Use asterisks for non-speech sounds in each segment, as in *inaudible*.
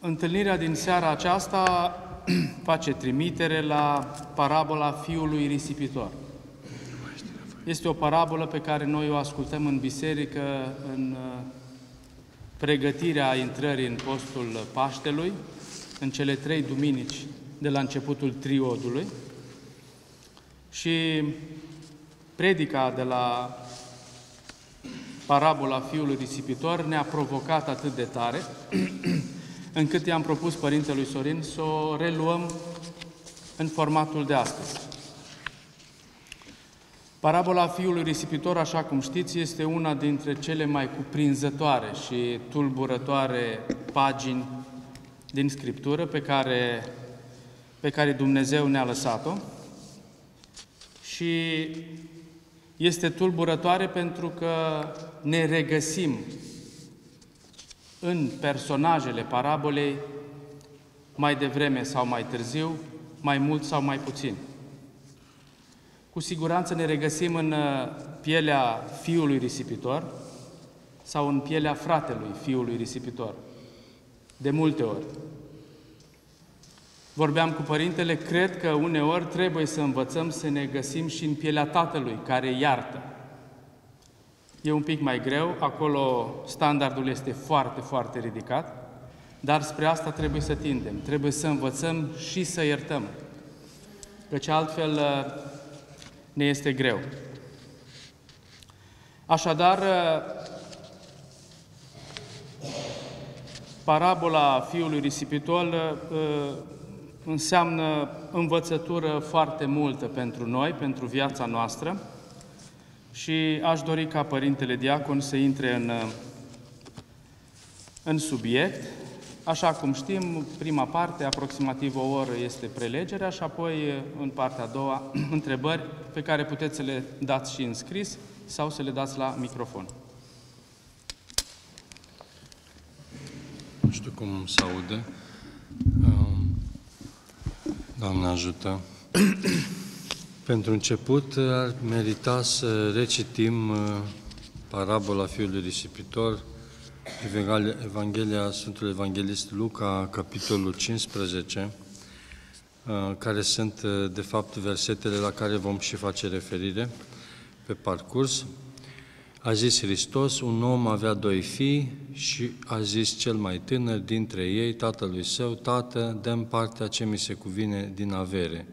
Întâlnirea din seara aceasta *clears throat* face trimitere la parabola fiului risipitor. Este o parabolă pe care noi o ascultăm în biserică în uh, pregătirea intrării în postul Paștelui, în cele trei duminici de la începutul triodului. Și predica de la parabola fiului risipitor ne-a provocat atât de tare *clears throat* încât i-am propus Părintelui Sorin să o reluăm în formatul de astăzi. Parabola fiului risipitor, așa cum știți, este una dintre cele mai cuprinzătoare și tulburătoare pagini din Scriptură pe care, pe care Dumnezeu ne-a lăsat-o și este tulburătoare pentru că ne regăsim în personajele parabolei mai devreme sau mai târziu, mai mult sau mai puțin. Cu siguranță ne regăsim în uh, pielea fiului risipitor sau în pielea fratelui fiului risipitor. De multe ori. Vorbeam cu părintele, cred că uneori trebuie să învățăm să ne găsim și în pielea tatălui care iartă. E un pic mai greu, acolo standardul este foarte, foarte ridicat, dar spre asta trebuie să tindem, trebuie să învățăm și să iertăm, căci altfel uh, ne este greu. Așadar, uh, parabola fiului risipitor uh, înseamnă învățătură foarte multă pentru noi, pentru viața noastră, și aș dori ca Părintele Diacon să intre în, în subiect. Așa cum știm, prima parte, aproximativ o oră, este prelegerea și apoi, în partea a doua, *clears throat* întrebări pe care puteți să le dați și în scris sau să le dați la microfon. Nu știu cum se aude. Doamne ajută. *clears throat* Pentru început, ar merita să recitim uh, parabola fiului risipitor, Evanghelia Sfântului Evanghelist Luca, capitolul 15, uh, care sunt, uh, de fapt, versetele la care vom și face referire pe parcurs. A zis Hristos, un om avea doi fii și a zis cel mai tânăr dintre ei, tatălui său, Tată, dăm partea ce mi se cuvine din avere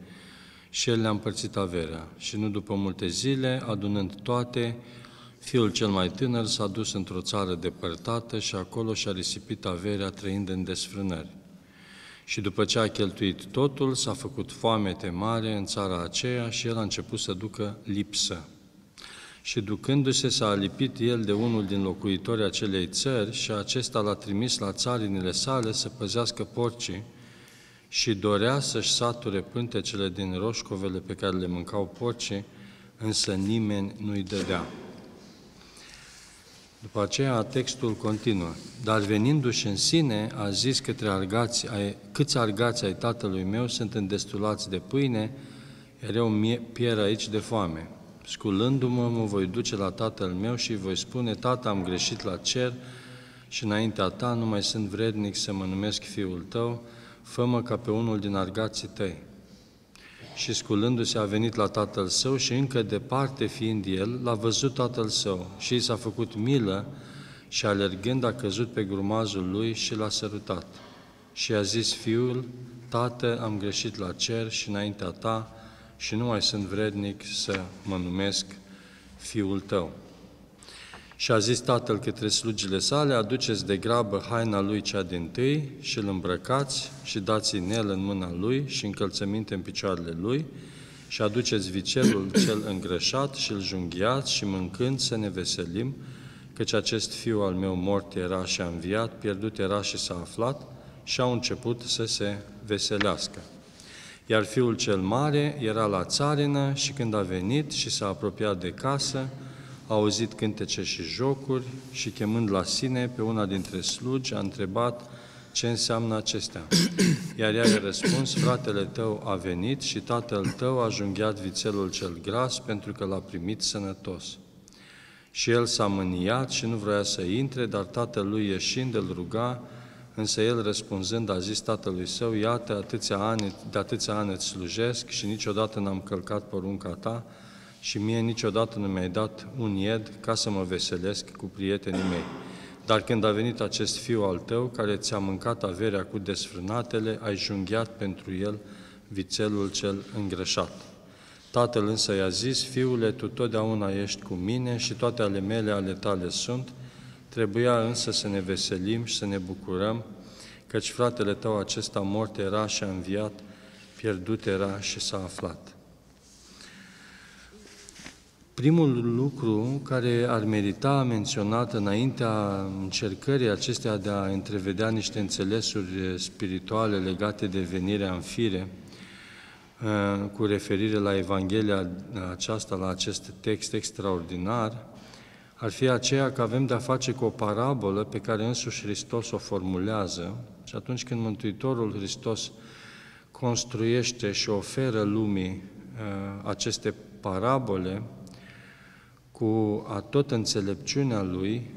și el le-a împărțit averea. Și nu după multe zile, adunând toate, fiul cel mai tânăr s-a dus într-o țară depărtată și acolo și-a risipit averea trăind în desfrânări. Și după ce a cheltuit totul, s-a făcut foamete mare în țara aceea și el a început să ducă lipsă. Și ducându-se s-a alipit el de unul din locuitorii acelei țări și acesta l-a trimis la țarinile sale să păzească porcii și dorea să-și sature pântecele din roșcovele pe care le mâncau porcii, însă nimeni nu-i dădea. După aceea, textul continuă. Dar venindu-și în sine, a zis către argați, ai, câți argați ai tatălui meu sunt îndestulați de pâine, iar eu pierd aici de foame. Sculându-mă, mă voi duce la tatăl meu și voi spune, tata, am greșit la cer și înaintea ta nu mai sunt vrednic să mă numesc fiul tău, fă ca pe unul din argații tăi. Și sculându-se a venit la tatăl său și încă departe fiind el, l-a văzut tatăl său și i s-a făcut milă și alergând a căzut pe grumazul lui și l-a sărutat. Și a zis fiul, Tată, am greșit la cer și înaintea ta și nu mai sunt vrednic să mă numesc fiul tău. Și a zis tatăl către slugile sale, aduceți de grabă haina lui cea din tâi și îl îmbrăcați și dați inel în mâna lui și încălțăminte în picioarele lui și aduceți vicelul cel îngrășat și îl junghiați și mâncând să ne veselim, căci acest fiu al meu mort era și a înviat, pierdut era și s-a aflat și au început să se veselească. Iar fiul cel mare era la țarină și când a venit și s-a apropiat de casă, a auzit cântece și jocuri și chemând la sine pe una dintre slugi, a întrebat ce înseamnă acestea. *clears throat* Iar ea i-a răspuns, fratele tău a venit și tatăl tău a junghiat vițelul cel gras pentru că l-a primit sănătos. Și el s-a mâniat și nu vrea să intre, dar tatăl lui ieșind îl ruga, Însă el răspunzând a zis tatălui său, iată, atâția ani, de atâția ani îți slujesc și niciodată n-am călcat porunca ta și mie niciodată nu mi-ai dat un ied ca să mă veselesc cu prietenii mei. Dar când a venit acest fiu al tău, care ți-a mâncat averea cu desfrânatele, ai junghiat pentru el vițelul cel îngrășat. Tatăl însă i-a zis, fiule, tu totdeauna ești cu mine și toate ale mele ale tale sunt, trebuia însă să ne veselim și să ne bucurăm, căci fratele tău acesta mort era și a înviat, pierdut era și s-a aflat. Primul lucru care ar merita menționat înaintea încercării acestea de a întrevedea niște înțelesuri spirituale legate de venirea în fire, uh, cu referire la Evanghelia aceasta, la acest text extraordinar, ar fi aceea că avem de-a face cu o parabolă pe care însuși Hristos o formulează și atunci când Mântuitorul Hristos construiește și oferă lumii uh, aceste parabole, cu a tot înțelepciunea Lui,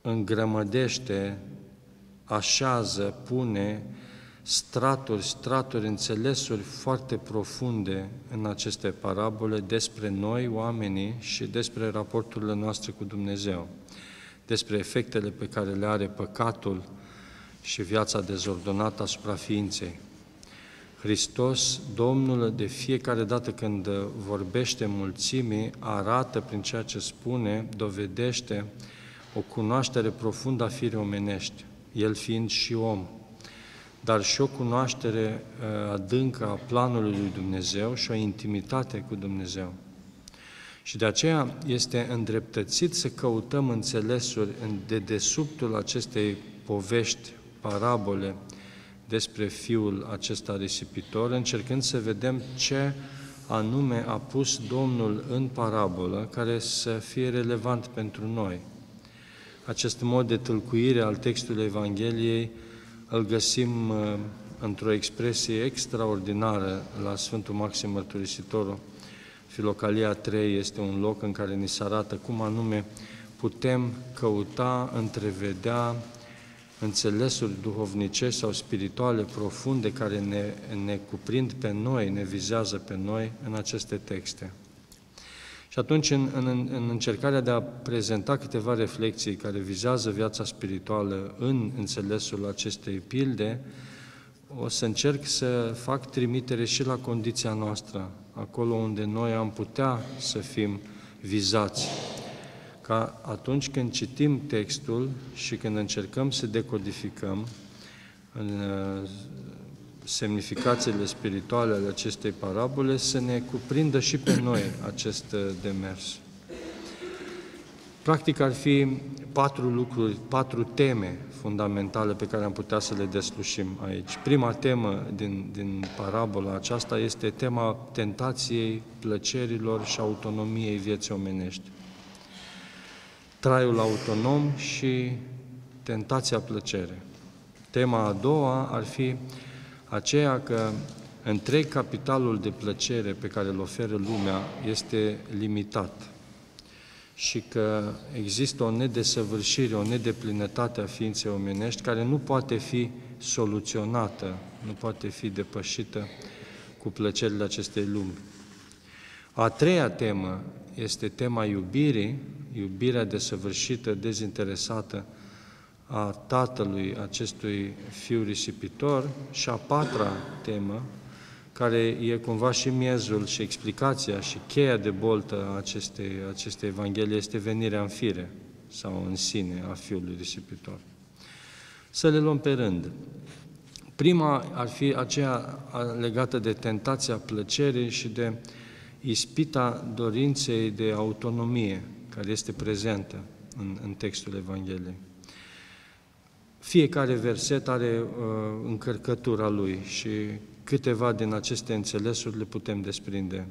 îngrămădește, așează, pune straturi, straturi, înțelesuri foarte profunde în aceste parabole despre noi, oamenii, și despre raporturile noastre cu Dumnezeu, despre efectele pe care le are păcatul și viața dezordonată asupra ființei. Hristos, Domnul, de fiecare dată când vorbește mulțimii, arată prin ceea ce spune, dovedește o cunoaștere profundă a firii omenești, El fiind și om, dar și o cunoaștere uh, adâncă a planului lui Dumnezeu și o intimitate cu Dumnezeu. Și de aceea este îndreptățit să căutăm înțelesuri în dedesubtul acestei povești, parabole, despre fiul acesta risipitor, încercând să vedem ce anume a pus Domnul în parabolă care să fie relevant pentru noi. Acest mod de tâlcuire al textului Evangheliei îl găsim uh, într-o expresie extraordinară la Sfântul Maxim Mărturisitorul. Filocalia 3 este un loc în care ni se arată cum anume putem căuta, întrevedea, înțelesuri duhovnicești sau spirituale profunde care ne, ne cuprind pe noi, ne vizează pe noi în aceste texte. Și atunci, în, în, în încercarea de a prezenta câteva reflexii care vizează viața spirituală în înțelesul acestei pilde, o să încerc să fac trimitere și la condiția noastră, acolo unde noi am putea să fim vizați ca atunci când citim textul și când încercăm să decodificăm în uh, semnificațiile spirituale ale acestei parabole, să ne cuprindă și pe noi acest uh, demers. Practic ar fi patru lucruri, patru teme fundamentale pe care am putea să le deslușim aici. Prima temă din, din parabola aceasta este tema tentației, plăcerilor și autonomiei vieții omenești traiul autonom și tentația plăcere. Tema a doua ar fi aceea că întreg capitalul de plăcere pe care îl oferă lumea este limitat și că există o nedesăvârșire, o nedeplinătate a ființei omenești care nu poate fi soluționată, nu poate fi depășită cu plăcerile acestei lumi. A treia temă este tema iubirii, iubirea desăvârșită, dezinteresată a tatălui acestui fiu risipitor și a patra temă, care e cumva și miezul și explicația și cheia de boltă a acestei, acestei Evanghelii, este venirea în fire sau în sine a fiului risipitor. Să le luăm pe rând. Prima ar fi aceea legată de tentația plăcerii și de ispita dorinței de autonomie, care este prezentă în, în textul Evangheliei. Fiecare verset are uh, încărcătura lui și câteva din aceste înțelesuri le putem desprinde.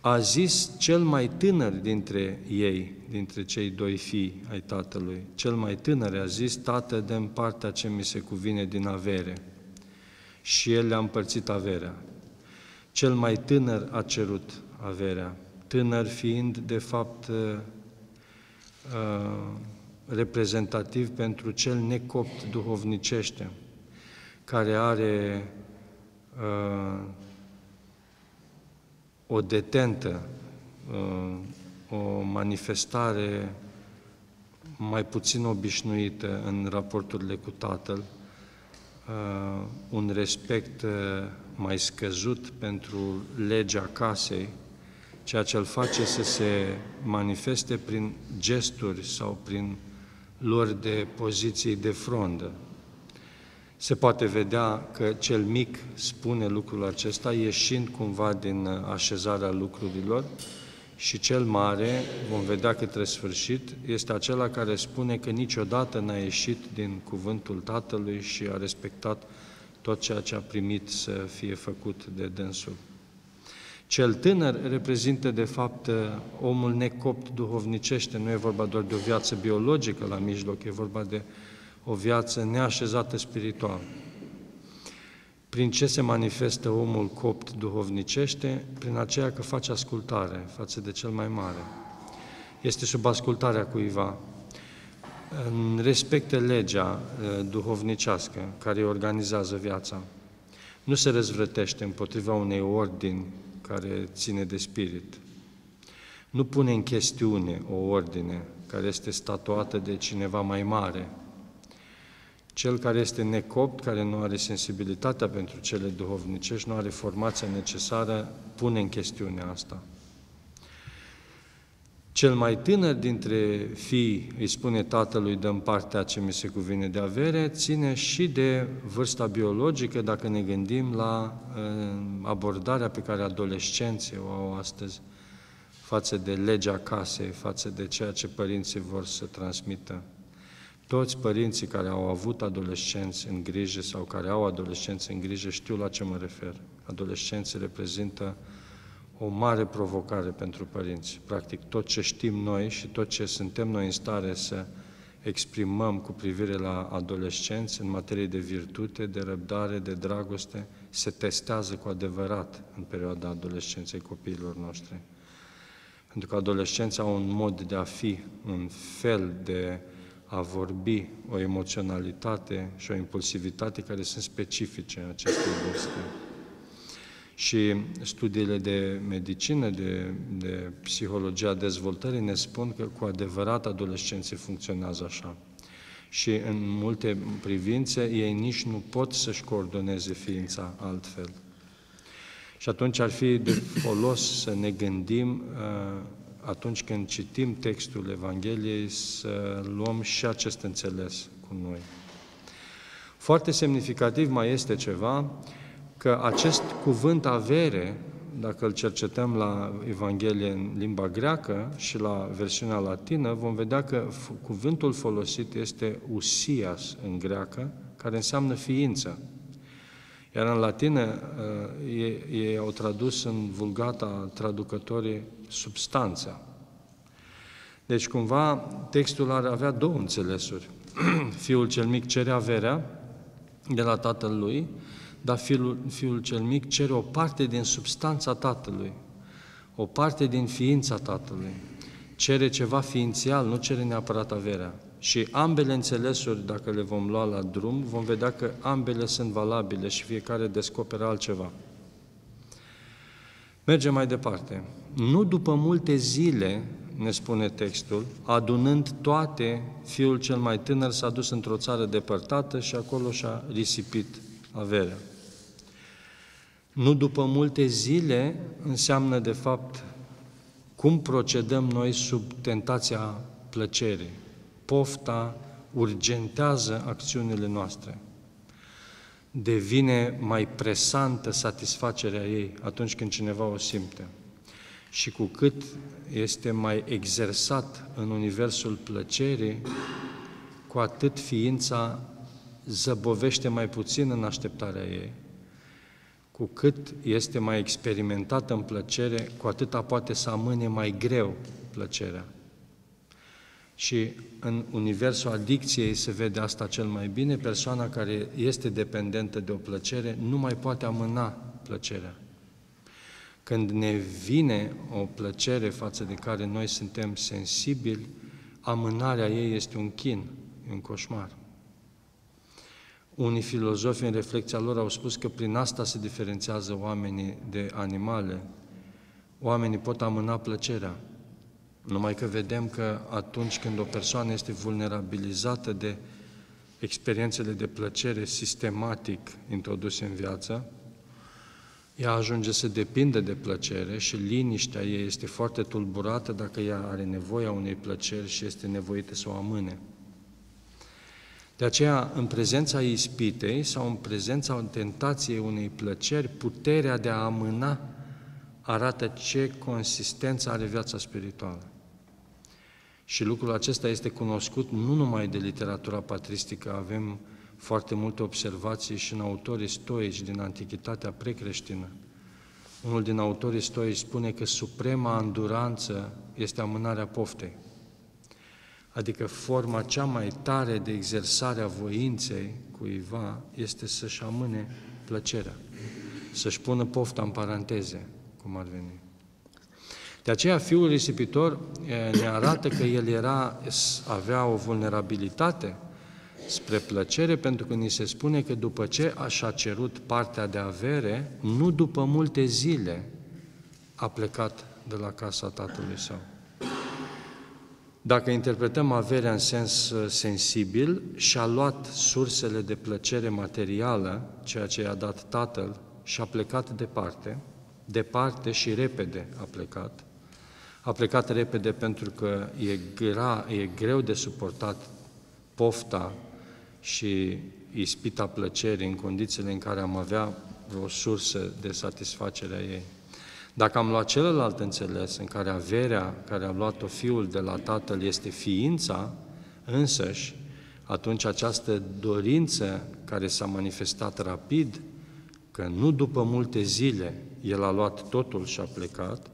A zis cel mai tânăr dintre ei, dintre cei doi fii ai tatălui, cel mai tânăr a zis, Tată, dă partea ce mi se cuvine din avere. Și el le-a împărțit averea. Cel mai tânăr a cerut averea, tânăr fiind, de fapt, uh, uh, reprezentativ pentru cel necopt duhovnicește, care are uh, o detentă, uh, o manifestare mai puțin obișnuită în raporturile cu Tatăl, uh, un respect uh, mai scăzut pentru legea casei, ceea ce îl face să se manifeste prin gesturi sau prin lor de poziții de frondă. Se poate vedea că cel mic spune lucrul acesta ieșind cumva din așezarea lucrurilor și cel mare, vom vedea către sfârșit, este acela care spune că niciodată n-a ieșit din cuvântul Tatălui și a respectat tot ceea ce a primit să fie făcut de dânsul. Cel tânăr reprezintă, de fapt, omul necopt duhovnicește. Nu e vorba doar de o viață biologică la mijloc, e vorba de o viață neașezată spiritual. Prin ce se manifestă omul copt duhovnicește? Prin aceea că face ascultare față de cel mai mare. Este sub ascultarea cuiva. Respectă legea eh, duhovnicească care organizează viața. Nu se răzvrătește împotriva unei ordini care ține de spirit. Nu pune în chestiune o ordine care este statuată de cineva mai mare. Cel care este necopt, care nu are sensibilitatea pentru cele duhovnicești, nu are formația necesară, pune în chestiune asta. Cel mai tânăr dintre fii îi spune tatălui, dăm partea ce mi se cuvine de avere, ține și de vârsta biologică, dacă ne gândim la abordarea pe care adolescenții o au astăzi față de legea casei, față de ceea ce părinții vor să transmită. Toți părinții care au avut adolescenți în grijă sau care au adolescenți în grijă știu la ce mă refer. Adolescenții reprezintă o mare provocare pentru părinți. Practic, tot ce știm noi și tot ce suntem noi în stare să exprimăm cu privire la adolescenți în materie de virtute, de răbdare, de dragoste, se testează cu adevărat în perioada adolescenței copiilor noștri. Pentru că adolescenții au un mod de a fi, un fel de a vorbi, o emoționalitate și o impulsivitate care sunt specifice acestei vârste. Și studiile de medicină, de, de psihologia dezvoltării ne spun că cu adevărat adolescenții funcționează așa. Și în multe privințe ei nici nu pot să-și coordoneze ființa altfel. Și atunci ar fi de folos să ne gândim uh, atunci când citim textul Evangheliei să luăm și acest înțeles cu noi. Foarte semnificativ mai este ceva, că acest cuvânt avere, dacă îl cercetăm la Evanghelie în limba greacă și la versiunea latină, vom vedea că cuvântul folosit este usias în greacă, care înseamnă ființă. Iar în latină uh, ei au tradus în vulgata traducătorii substanța. Deci cumva textul ar avea două înțelesuri. *clears throat* Fiul cel mic cere averea de la tatăl lui, dar fiul, fiul cel mic cere o parte din substanța tatălui, o parte din ființa tatălui. Cere ceva ființial, nu cere neapărat averea. Și ambele înțelesuri, dacă le vom lua la drum, vom vedea că ambele sunt valabile și fiecare descoperă altceva. Mergem mai departe. Nu după multe zile, ne spune textul, adunând toate, fiul cel mai tânăr s-a dus într-o țară depărtată și acolo și-a risipit averea. Nu după multe zile înseamnă, de fapt, cum procedăm noi sub tentația plăcerii. Pofta urgentează acțiunile noastre. Devine mai presantă satisfacerea ei atunci când cineva o simte. Și cu cât este mai exersat în universul plăcerii, cu atât ființa zăbovește mai puțin în așteptarea ei cu cât este mai experimentată în plăcere, cu atâta poate să amâne mai greu plăcerea. Și în universul adicției se vede asta cel mai bine, persoana care este dependentă de o plăcere nu mai poate amâna plăcerea. Când ne vine o plăcere față de care noi suntem sensibili, amânarea ei este un chin, un coșmar. Unii filozofi în reflexia lor au spus că prin asta se diferențiază oamenii de animale. Oamenii pot amâna plăcerea, numai că vedem că atunci când o persoană este vulnerabilizată de experiențele de plăcere sistematic introduse în viață, ea ajunge să depindă de plăcere și liniștea ei este foarte tulburată dacă ea are nevoia unei plăceri și este nevoită să o amâne. De aceea, în prezența ispitei sau în prezența tentației unei plăceri, puterea de a amâna arată ce consistență are viața spirituală. Și lucrul acesta este cunoscut nu numai de literatura patristică, avem foarte multe observații și în autorii stoici din Antichitatea precreștină. Unul din autorii stoici spune că suprema înduranță este amânarea poftei. Adică forma cea mai tare de exersare a voinței cuiva este să-și amâne plăcerea, să-și pună pofta în paranteze, cum ar veni. De aceea, Fiul risipitor ne arată că el era, avea o vulnerabilitate spre plăcere, pentru că ni se spune că după ce așa cerut partea de avere, nu după multe zile a plecat de la casa tatălui său. Dacă interpretăm averea în sens uh, sensibil, și-a luat sursele de plăcere materială, ceea ce i-a dat tatăl, și a plecat departe, departe și repede a plecat. A plecat repede pentru că e, gra, e greu de suportat pofta și ispita plăcerii în condițiile în care am avea o sursă de satisfacere a ei. Dacă am luat celălalt înțeles, în care averea care a luat-o fiul de la tatăl este ființa însăși, atunci această dorință care s-a manifestat rapid, că nu după multe zile el a luat totul și a plecat,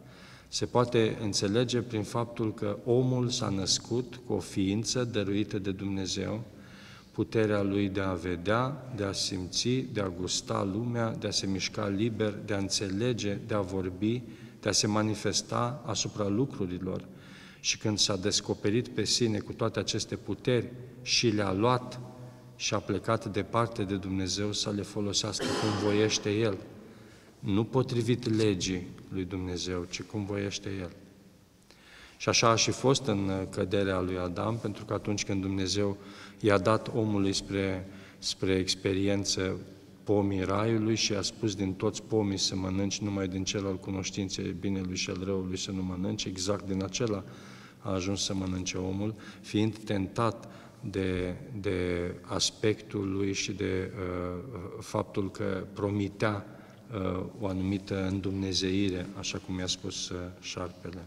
se poate înțelege prin faptul că omul s-a născut cu o ființă dăruită de Dumnezeu, puterea lui de a vedea, de a simți, de a gusta lumea, de a se mișca liber, de a înțelege, de a vorbi, de a se manifesta asupra lucrurilor. Și când s-a descoperit pe sine cu toate aceste puteri și le-a luat și a plecat departe de Dumnezeu să le folosească cum voiește El, nu potrivit legii lui Dumnezeu, ci cum voiește El. Și așa a și fost în căderea lui Adam, pentru că atunci când Dumnezeu i-a dat omului spre, spre experiență pomii raiului și a spus din toți pomii să mănânci, numai din cel al cunoștinței binelui și al răului să nu mănânci, exact din acela a ajuns să mănânce omul, fiind tentat de, de aspectul lui și de uh, faptul că promitea uh, o anumită îndumnezeire, așa cum i-a spus uh, șarpele.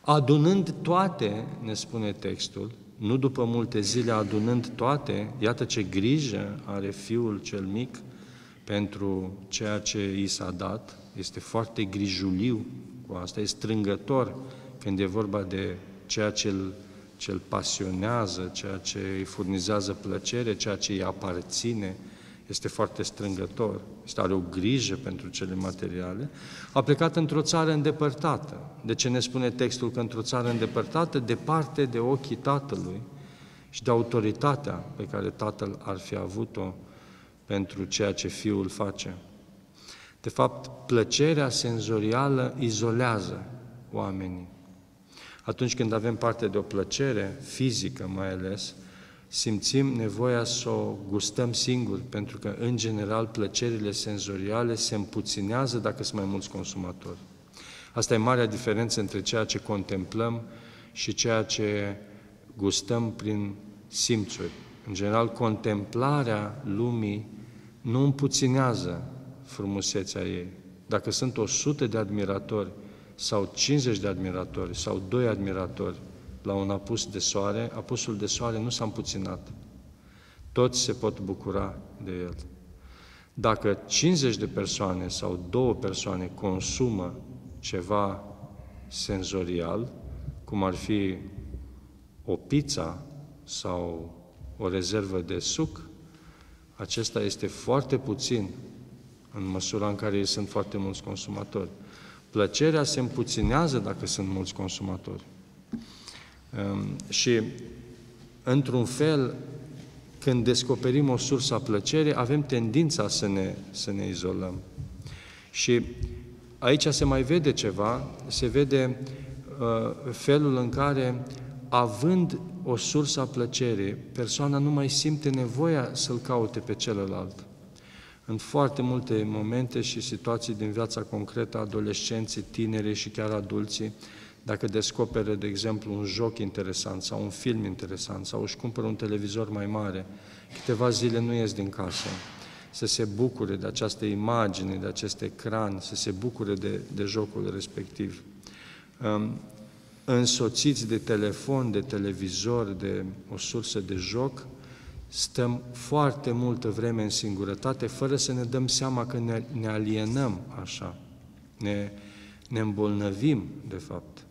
Adunând toate, ne spune textul, nu după multe zile adunând toate, iată ce grijă are fiul cel mic pentru ceea ce i s-a dat, este foarte grijuliu cu asta, e strângător când e vorba de ceea ce îl, ce îl pasionează, ceea ce îi furnizează plăcere, ceea ce îi aparține, este foarte strângător, este are o grijă pentru cele materiale, a plecat într-o țară îndepărtată. De ce ne spune textul că într-o țară îndepărtată, departe de ochii tatălui și de autoritatea pe care tatăl ar fi avut-o pentru ceea ce fiul face. De fapt, plăcerea senzorială izolează oamenii. Atunci când avem parte de o plăcere fizică mai ales, simțim nevoia să o gustăm singuri, pentru că, în general, plăcerile senzoriale se împuținează dacă sunt mai mulți consumatori. Asta e marea diferență între ceea ce contemplăm și ceea ce gustăm prin simțuri. În general, contemplarea lumii nu împuținează frumusețea ei. Dacă sunt 100 de admiratori sau 50 de admiratori sau 2 admiratori, la un apus de soare, apusul de soare nu s-a împuținat. Toți se pot bucura de el. Dacă 50 de persoane sau două persoane consumă ceva senzorial, cum ar fi o pizza sau o rezervă de suc, acesta este foarte puțin în măsura în care sunt foarte mulți consumatori. Plăcerea se împuținează dacă sunt mulți consumatori. Um, și, într-un fel, când descoperim o sursă a plăcerii, avem tendința să ne, să ne izolăm. Și aici se mai vede ceva, se vede uh, felul în care, având o sursă a plăcerii, persoana nu mai simte nevoia să-l caute pe celălalt. În foarte multe momente și situații din viața concretă, adolescenții, tinerii și chiar adulții, dacă descoperă, de exemplu, un joc interesant sau un film interesant sau își cumpără un televizor mai mare, câteva zile nu ies din casă, să se bucure de această imagine, de acest ecran, să se bucure de, de jocul respectiv. Um, însoțiți de telefon, de televizor, de o sursă de joc, stăm foarte multă vreme în singurătate, fără să ne dăm seama că ne, ne alienăm așa, ne, ne îmbolnăvim, de fapt.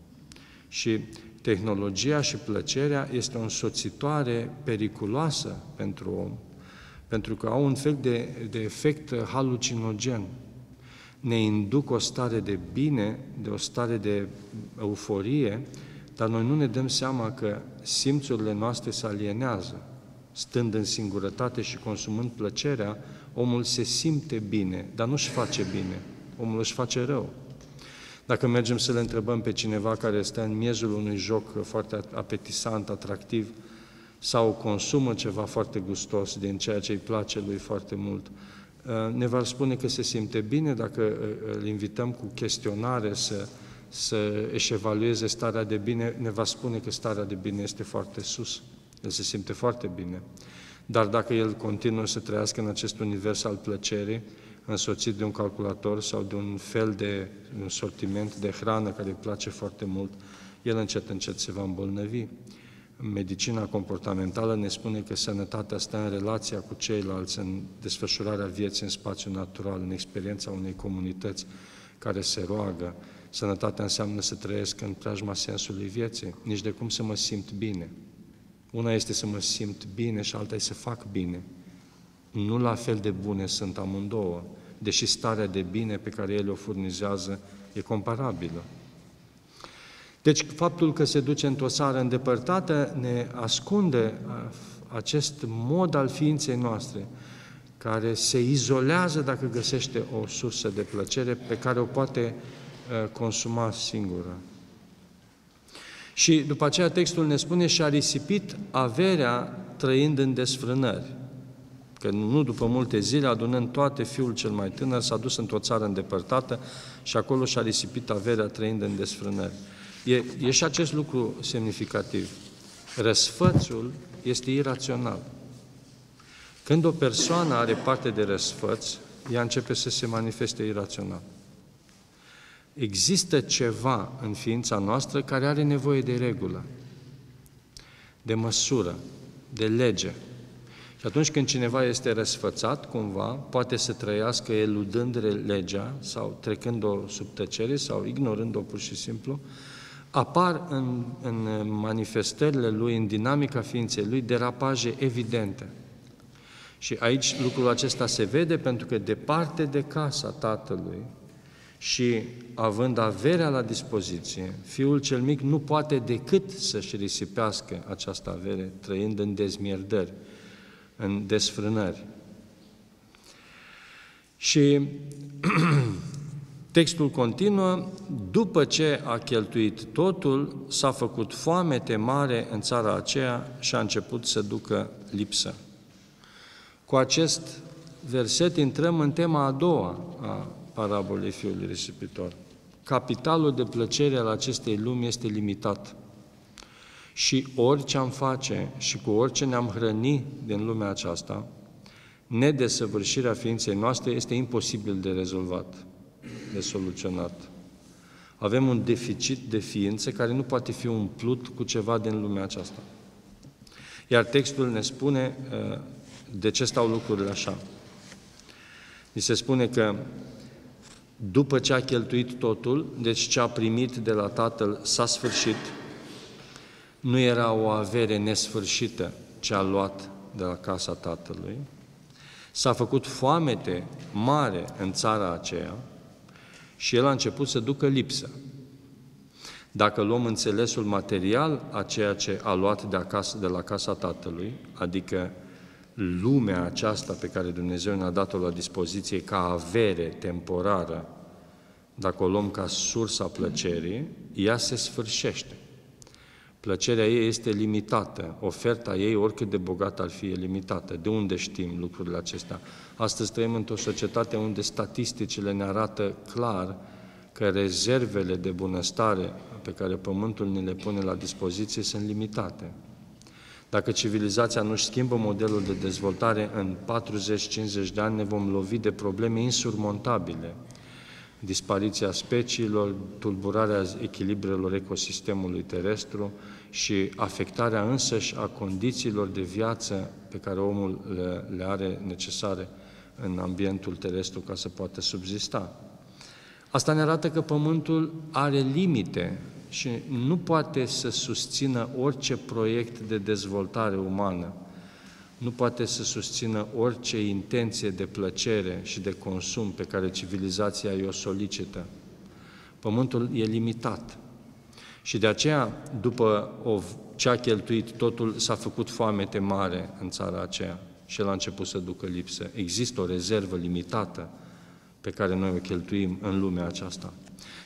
Și tehnologia și plăcerea este o însoțitoare periculoasă pentru om, pentru că au un fel de, de efect halucinogen. Ne induc o stare de bine, de o stare de euforie, dar noi nu ne dăm seama că simțurile noastre se alienează. Stând în singurătate și consumând plăcerea, omul se simte bine, dar nu-și face bine, omul își face rău. Dacă mergem să le întrebăm pe cineva care stă în miezul unui joc foarte apetisant, atractiv, sau consumă ceva foarte gustos din ceea ce îi place lui foarte mult, uh, ne va spune că se simte bine dacă uh, îl invităm cu chestionare să, să își evalueze starea de bine, ne va spune că starea de bine este foarte sus. El se simte foarte bine. Dar dacă el continuă să trăiască în acest univers al plăcerii, însoțit de un calculator sau de un fel de un sortiment de hrană care îi place foarte mult, el încet, încet se va îmbolnăvi. Medicina comportamentală ne spune că sănătatea stă în relația cu ceilalți, în desfășurarea vieții în spațiu natural, în experiența unei comunități care se roagă. Sănătatea înseamnă să trăiesc în preajma sensului vieții, nici de cum să mă simt bine. Una este să mă simt bine și alta este să fac bine. Nu la fel de bune sunt amândouă, deși starea de bine pe care el o furnizează e comparabilă. Deci faptul că se duce într-o țară îndepărtată ne ascunde acest mod al ființei noastre, care se izolează dacă găsește o sursă de plăcere pe care o poate consuma singură. Și după aceea textul ne spune și a risipit averea trăind în desfrânări. Că nu după multe zile, adunând toate, fiul cel mai tânăr s-a dus într-o țară îndepărtată și acolo și-a risipit averea trăind în desfrânări. E, e și acest lucru semnificativ. Răsfățul este irațional. Când o persoană are parte de răsfăț, ea începe să se manifeste irațional. Există ceva în ființa noastră care are nevoie de regulă, de măsură, de lege. Și atunci când cineva este răsfățat, cumva, poate să trăiască eludând legea sau trecând-o sub tăcere sau ignorând-o pur și simplu, apar în, în manifestările lui, în dinamica ființei lui, derapaje evidente. Și aici lucrul acesta se vede pentru că departe de casa tatălui și având averea la dispoziție, fiul cel mic nu poate decât să-și risipească această avere, trăind în dezmierdări, în desfrânări. Și *clears throat* textul continuă, după ce a cheltuit totul, s-a făcut foamete mare în țara aceea și a început să ducă lipsă. Cu acest verset intrăm în tema a doua a parabolei fiului risipitor. Capitalul de plăcere al acestei lumi este limitat. Și orice am face și cu orice ne-am hrăni din lumea aceasta, nedesăvârșirea ființei noastre este imposibil de rezolvat, de soluționat. Avem un deficit de ființă care nu poate fi umplut cu ceva din lumea aceasta. Iar textul ne spune uh, de ce stau lucrurile așa. Ni se spune că după ce a cheltuit totul, deci ce a primit de la Tatăl s-a sfârșit, nu era o avere nesfârșită ce a luat de la casa Tatălui, s-a făcut foamete mare în țara aceea și el a început să ducă lipsă. Dacă luăm înțelesul material a ceea ce a luat de, acasă, de la casa Tatălui, adică lumea aceasta pe care Dumnezeu ne-a dat-o la dispoziție ca avere temporară, dacă o luăm ca sursa plăcerii, ea se sfârșește. Plăcerea ei este limitată, oferta ei, oricât de bogată ar fi, e limitată. De unde știm lucrurile acestea? Astăzi trăim într-o societate unde statisticile ne arată clar că rezervele de bunăstare pe care Pământul ne le pune la dispoziție sunt limitate. Dacă civilizația nu-și schimbă modelul de dezvoltare, în 40-50 de ani ne vom lovi de probleme insurmontabile. Dispariția speciilor, tulburarea echilibrelor ecosistemului terestru și afectarea însăși a condițiilor de viață pe care omul le, le are necesare în ambientul terestru ca să poată subzista. Asta ne arată că Pământul are limite și nu poate să susțină orice proiect de dezvoltare umană, nu poate să susțină orice intenție de plăcere și de consum pe care civilizația i-o solicită. Pământul e limitat. Și de aceea, după o, ce a cheltuit, totul s-a făcut foamete mare în țara aceea și el a început să ducă lipsă. Există o rezervă limitată pe care noi o cheltuim în lumea aceasta.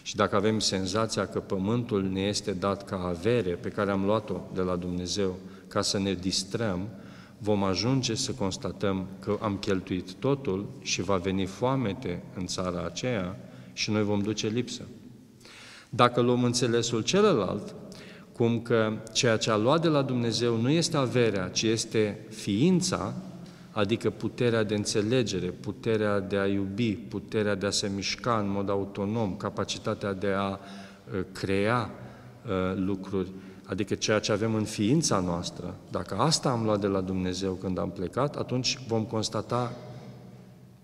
Și dacă avem senzația că pământul ne este dat ca avere pe care am luat-o de la Dumnezeu ca să ne distrăm, vom ajunge să constatăm că am cheltuit totul și va veni foamete în țara aceea și noi vom duce lipsă. Dacă luăm înțelesul celălalt, cum că ceea ce a luat de la Dumnezeu nu este averea, ci este ființa, adică puterea de înțelegere, puterea de a iubi, puterea de a se mișca în mod autonom, capacitatea de a uh, crea uh, lucruri, adică ceea ce avem în ființa noastră, dacă asta am luat de la Dumnezeu când am plecat, atunci vom constata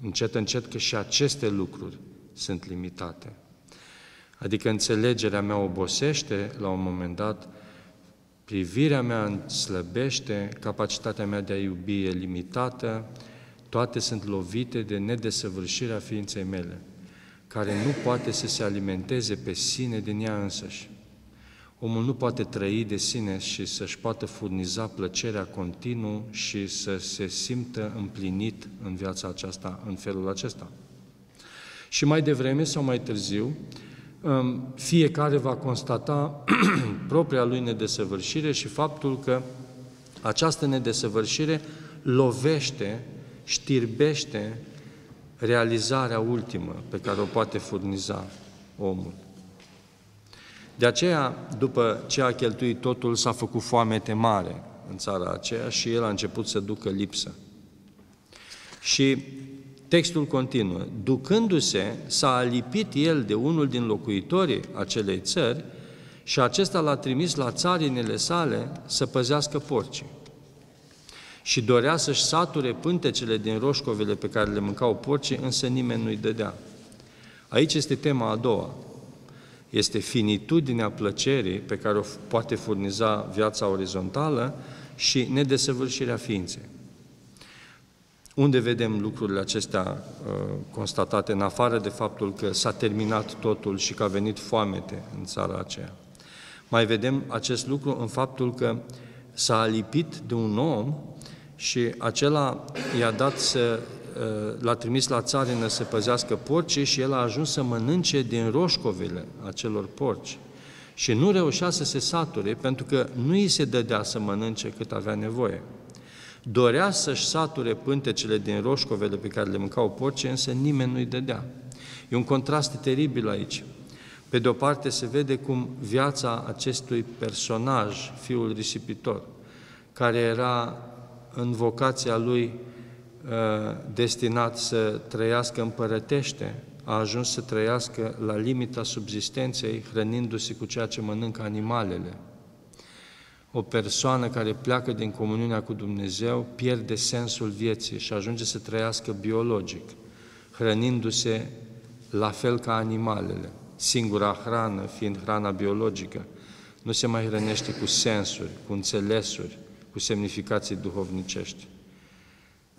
încet, încet că și aceste lucruri sunt limitate. Adică înțelegerea mea obosește la un moment dat, privirea mea slăbește, capacitatea mea de a iubi e limitată, toate sunt lovite de nedesăvârșirea ființei mele, care nu poate să se alimenteze pe sine din ea însăși. Omul nu poate trăi de sine și să-și poată furniza plăcerea continuu și să se simtă împlinit în viața aceasta, în felul acesta. Și mai devreme sau mai târziu, fiecare va constata *clears throat* propria lui nedesăvârșire și faptul că această nedesăvârșire lovește, știrbește realizarea ultimă pe care o poate furniza omul. De aceea, după ce a cheltuit totul, s-a făcut foamete mare în țara aceea și el a început să ducă lipsă. Și Textul continuă, ducându-se, s-a alipit el de unul din locuitorii acelei țări și acesta l-a trimis la țarinele sale să păzească porcii. Și dorea să-și sature pântecele din roșcovele pe care le mâncau porcii, însă nimeni nu-i dădea. Aici este tema a doua. Este finitudinea plăcerii pe care o poate furniza viața orizontală și nedesăvârșirea ființei. Unde vedem lucrurile acestea uh, constatate, în afară de faptul că s-a terminat totul și că a venit foamete în țara aceea? Mai vedem acest lucru în faptul că s-a alipit de un om și acela i-a dat să, uh, l-a trimis la țarină să păzească porci și el a ajuns să mănânce din roșcovele acelor porci. Și nu reușea să se sature pentru că nu îi se dădea să mănânce cât avea nevoie. Dorea să-și sature pântecele din roșcovele pe care le mâncau porci, însă nimeni nu-i dădea. E un contrast teribil aici. Pe de o parte se vede cum viața acestui personaj, fiul risipitor, care era în vocația lui uh, destinat să trăiască împărătește, a ajuns să trăiască la limita subzistenței, hrănindu-se cu ceea ce mănâncă animalele o persoană care pleacă din comuniunea cu Dumnezeu pierde sensul vieții și ajunge să trăiască biologic, hrănindu-se la fel ca animalele, singura hrană fiind hrana biologică. Nu se mai hrănește cu sensuri, cu înțelesuri, cu semnificații duhovnicești.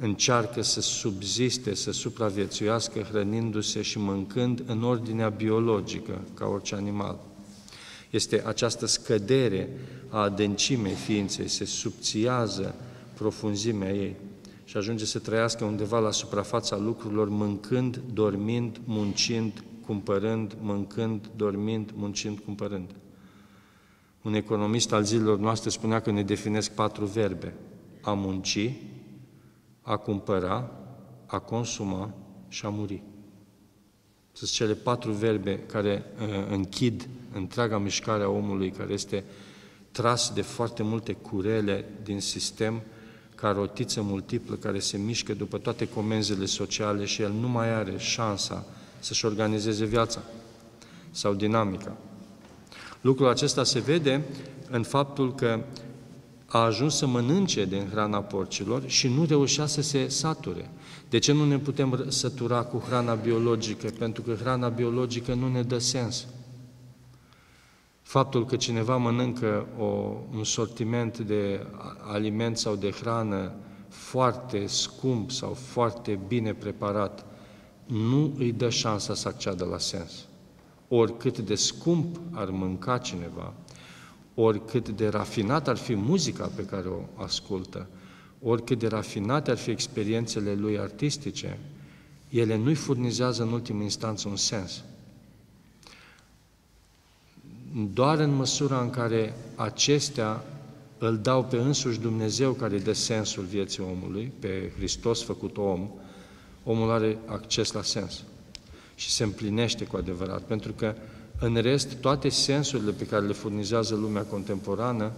Încearcă să subziste, să supraviețuiască hrănindu-se și mâncând în ordinea biologică, ca orice animal. Este această scădere a adâncimei ființei, se subțiază profunzimea ei și ajunge să trăiască undeva la suprafața lucrurilor, mâncând, dormind, muncind, cumpărând, mâncând, dormind, muncind, cumpărând. Un economist al zilelor noastre spunea că ne definesc patru verbe. A munci, a cumpăra, a consuma și a muri. Sunt cele patru verbe care uh, închid întreaga mișcare a omului, care este tras de foarte multe curele din sistem, ca rotiță multiplă care se mișcă după toate comenzile sociale și el nu mai are șansa să-și organizeze viața sau dinamica. Lucrul acesta se vede în faptul că a ajuns să mănânce din hrana porcilor și nu reușea să se sature. De ce nu ne putem sătura cu hrana biologică? Pentru că hrana biologică nu ne dă sens. Faptul că cineva mănâncă o, un sortiment de aliment sau de hrană foarte scump sau foarte bine preparat, nu îi dă șansa să acceadă la sens. Oricât de scump ar mânca cineva, oricât de rafinat ar fi muzica pe care o ascultă, oricât de rafinate ar fi experiențele lui artistice, ele nu-i furnizează în ultimă instanță un sens. Doar în măsura în care acestea îl dau pe însuși Dumnezeu care dă sensul vieții omului, pe Hristos făcut om, omul are acces la sens și se împlinește cu adevărat, pentru că în rest, toate sensurile pe care le furnizează lumea contemporană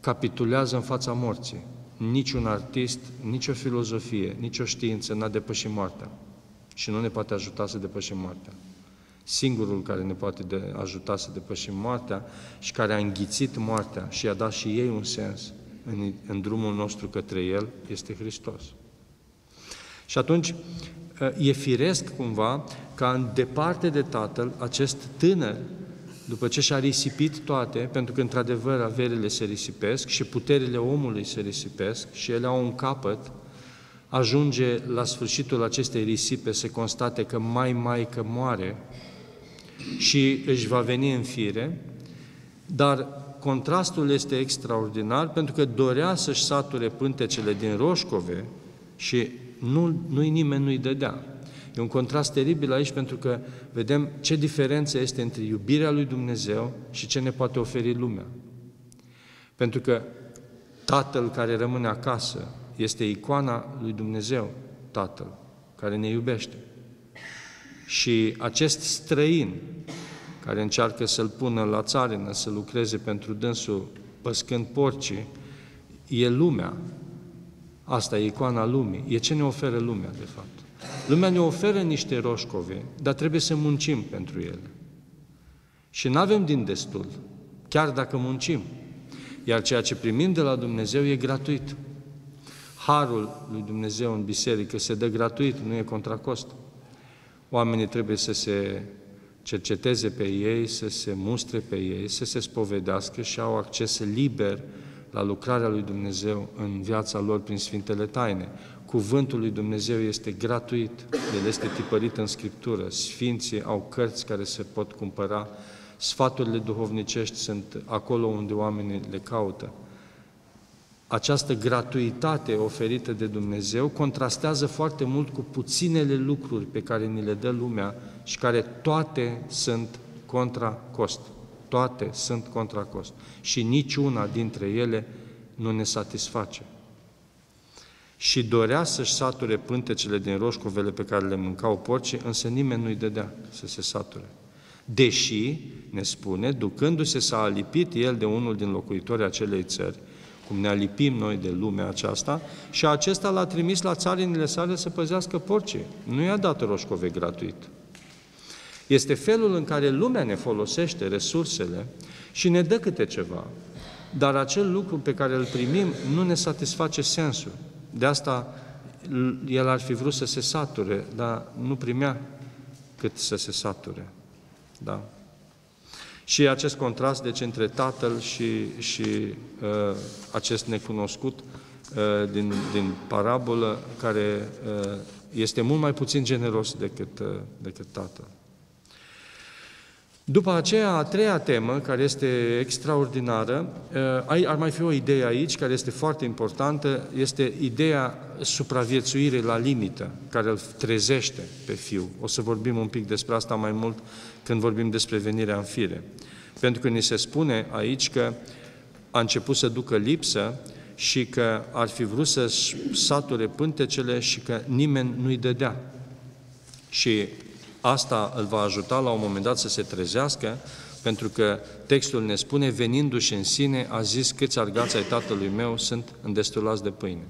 capitulează în fața morții. Niciun artist, nicio filozofie, nicio știință n-a depășit moartea și nu ne poate ajuta să depășim moartea. Singurul care ne poate de ajuta să depășim moartea și care a înghițit moartea și a dat și ei un sens în, în drumul nostru către El este Hristos. Și atunci, e firesc cumva ca în departe de Tatăl, acest tânăr, după ce și-a risipit toate, pentru că într-adevăr averile se risipesc și puterile omului se risipesc și ele au un capăt, ajunge la sfârșitul acestei risipe să constate că mai mai că moare și își va veni în fire, dar contrastul este extraordinar pentru că dorea să-și sature pântecele din roșcove și nu, nu-i nimeni nu-i dădea. E un contrast teribil aici pentru că vedem ce diferență este între iubirea lui Dumnezeu și ce ne poate oferi lumea. Pentru că Tatăl care rămâne acasă este icoana lui Dumnezeu, Tatăl, care ne iubește. Și acest străin care încearcă să-l pună la țarină, să lucreze pentru dânsul păscând porcii, e lumea. Asta e icoana lumii. E ce ne oferă lumea, de fapt. Lumea ne oferă niște roșcove, dar trebuie să muncim pentru ele. Și nu avem din destul, chiar dacă muncim. Iar ceea ce primim de la Dumnezeu e gratuit. Harul lui Dumnezeu în biserică se dă gratuit, nu e contra cost. Oamenii trebuie să se cerceteze pe ei, să se mustre pe ei, să se spovedească și au acces liber la lucrarea lui Dumnezeu în viața lor prin Sfintele Taine. Cuvântul lui Dumnezeu este gratuit, el este tipărit în Scriptură, Sfinții au cărți care se pot cumpăra, sfaturile duhovnicești sunt acolo unde oamenii le caută. Această gratuitate oferită de Dumnezeu contrastează foarte mult cu puținele lucruri pe care ni le dă lumea și care toate sunt contra cost. Toate sunt contra cost. Și niciuna dintre ele nu ne satisface și dorea să-și sature pântecele din roșcovele pe care le mâncau porcii, însă nimeni nu-i dădea să se sature. Deși, ne spune, ducându-se s-a alipit el de unul din locuitorii acelei țări, cum ne alipim noi de lumea aceasta, și acesta l-a trimis la țarinile sale să păzească porcii. Nu i-a dat roșcove gratuit. Este felul în care lumea ne folosește resursele și ne dă câte ceva, dar acel lucru pe care îl primim nu ne satisface sensul. De asta el ar fi vrut să se sature, dar nu primea cât să se sature. Da? Și acest contrast, deci, între Tatăl și, și uh, acest necunoscut uh, din, din parabolă, care uh, este mult mai puțin generos decât, uh, decât Tatăl. După aceea, a treia temă, care este extraordinară, uh, ar mai fi o idee aici, care este foarte importantă, este ideea supraviețuirii la limită, care îl trezește pe fiu. O să vorbim un pic despre asta mai mult când vorbim despre venirea în fire. Pentru că ni se spune aici că a început să ducă lipsă și că ar fi vrut să sature pântecele și că nimeni nu-i dădea. Și asta îl va ajuta la un moment dat să se trezească, pentru că textul ne spune, venindu-și în sine, a zis câți argați ai tatălui meu sunt îndestulați de pâine.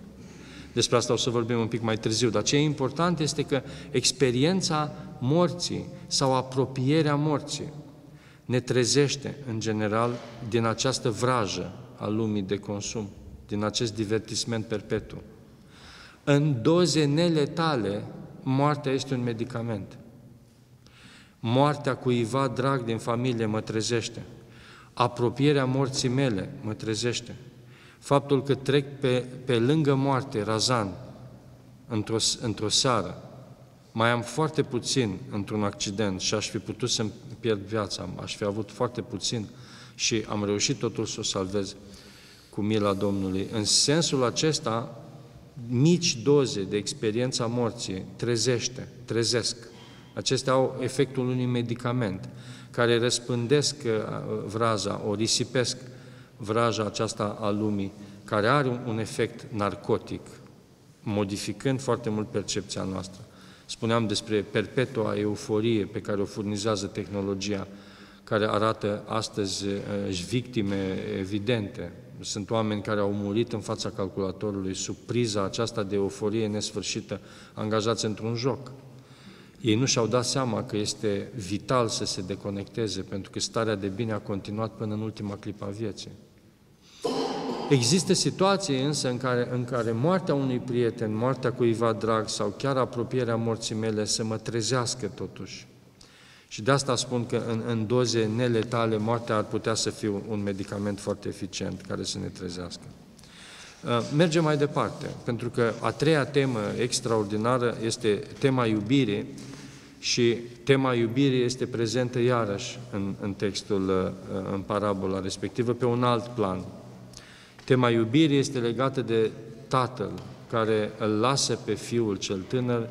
Despre asta o să vorbim un pic mai târziu, dar ce e important este că experiența morții sau apropierea morții ne trezește, în general, din această vrajă a lumii de consum, din acest divertisment perpetu. În doze neletale, moartea este un medicament. Moartea cuiva drag din familie mă trezește. Apropierea morții mele mă trezește. Faptul că trec pe, pe lângă moarte, razan, într-o, într-o seară, mai am foarte puțin într-un accident și aș fi putut să-mi pierd viața, aș fi avut foarte puțin și am reușit totul să o salvez cu mila Domnului. În sensul acesta, mici doze de experiența morții trezește, trezesc. Acestea au efectul unui medicament care răspândesc uh, vraza, o risipesc vraja aceasta a lumii, care are un efect narcotic, modificând foarte mult percepția noastră. Spuneam despre perpetua euforie pe care o furnizează tehnologia, care arată astăzi uh, victime evidente. Sunt oameni care au murit în fața calculatorului sub priza aceasta de euforie nesfârșită, angajați într-un joc. Ei nu și-au dat seama că este vital să se deconecteze, pentru că starea de bine a continuat până în ultima clipă a vieții. Există situații însă în care, în care moartea unui prieten, moartea cuiva drag sau chiar apropierea morții mele să mă trezească totuși. Și de asta spun că în, în doze neletale moartea ar putea să fie un medicament foarte eficient care să ne trezească. Uh, mergem mai departe, pentru că a treia temă extraordinară este tema iubirii și tema iubirii este prezentă iarăși în, în textul, uh, în parabola respectivă, pe un alt plan. Tema iubirii este legată de tatăl care îl lasă pe fiul cel tânăr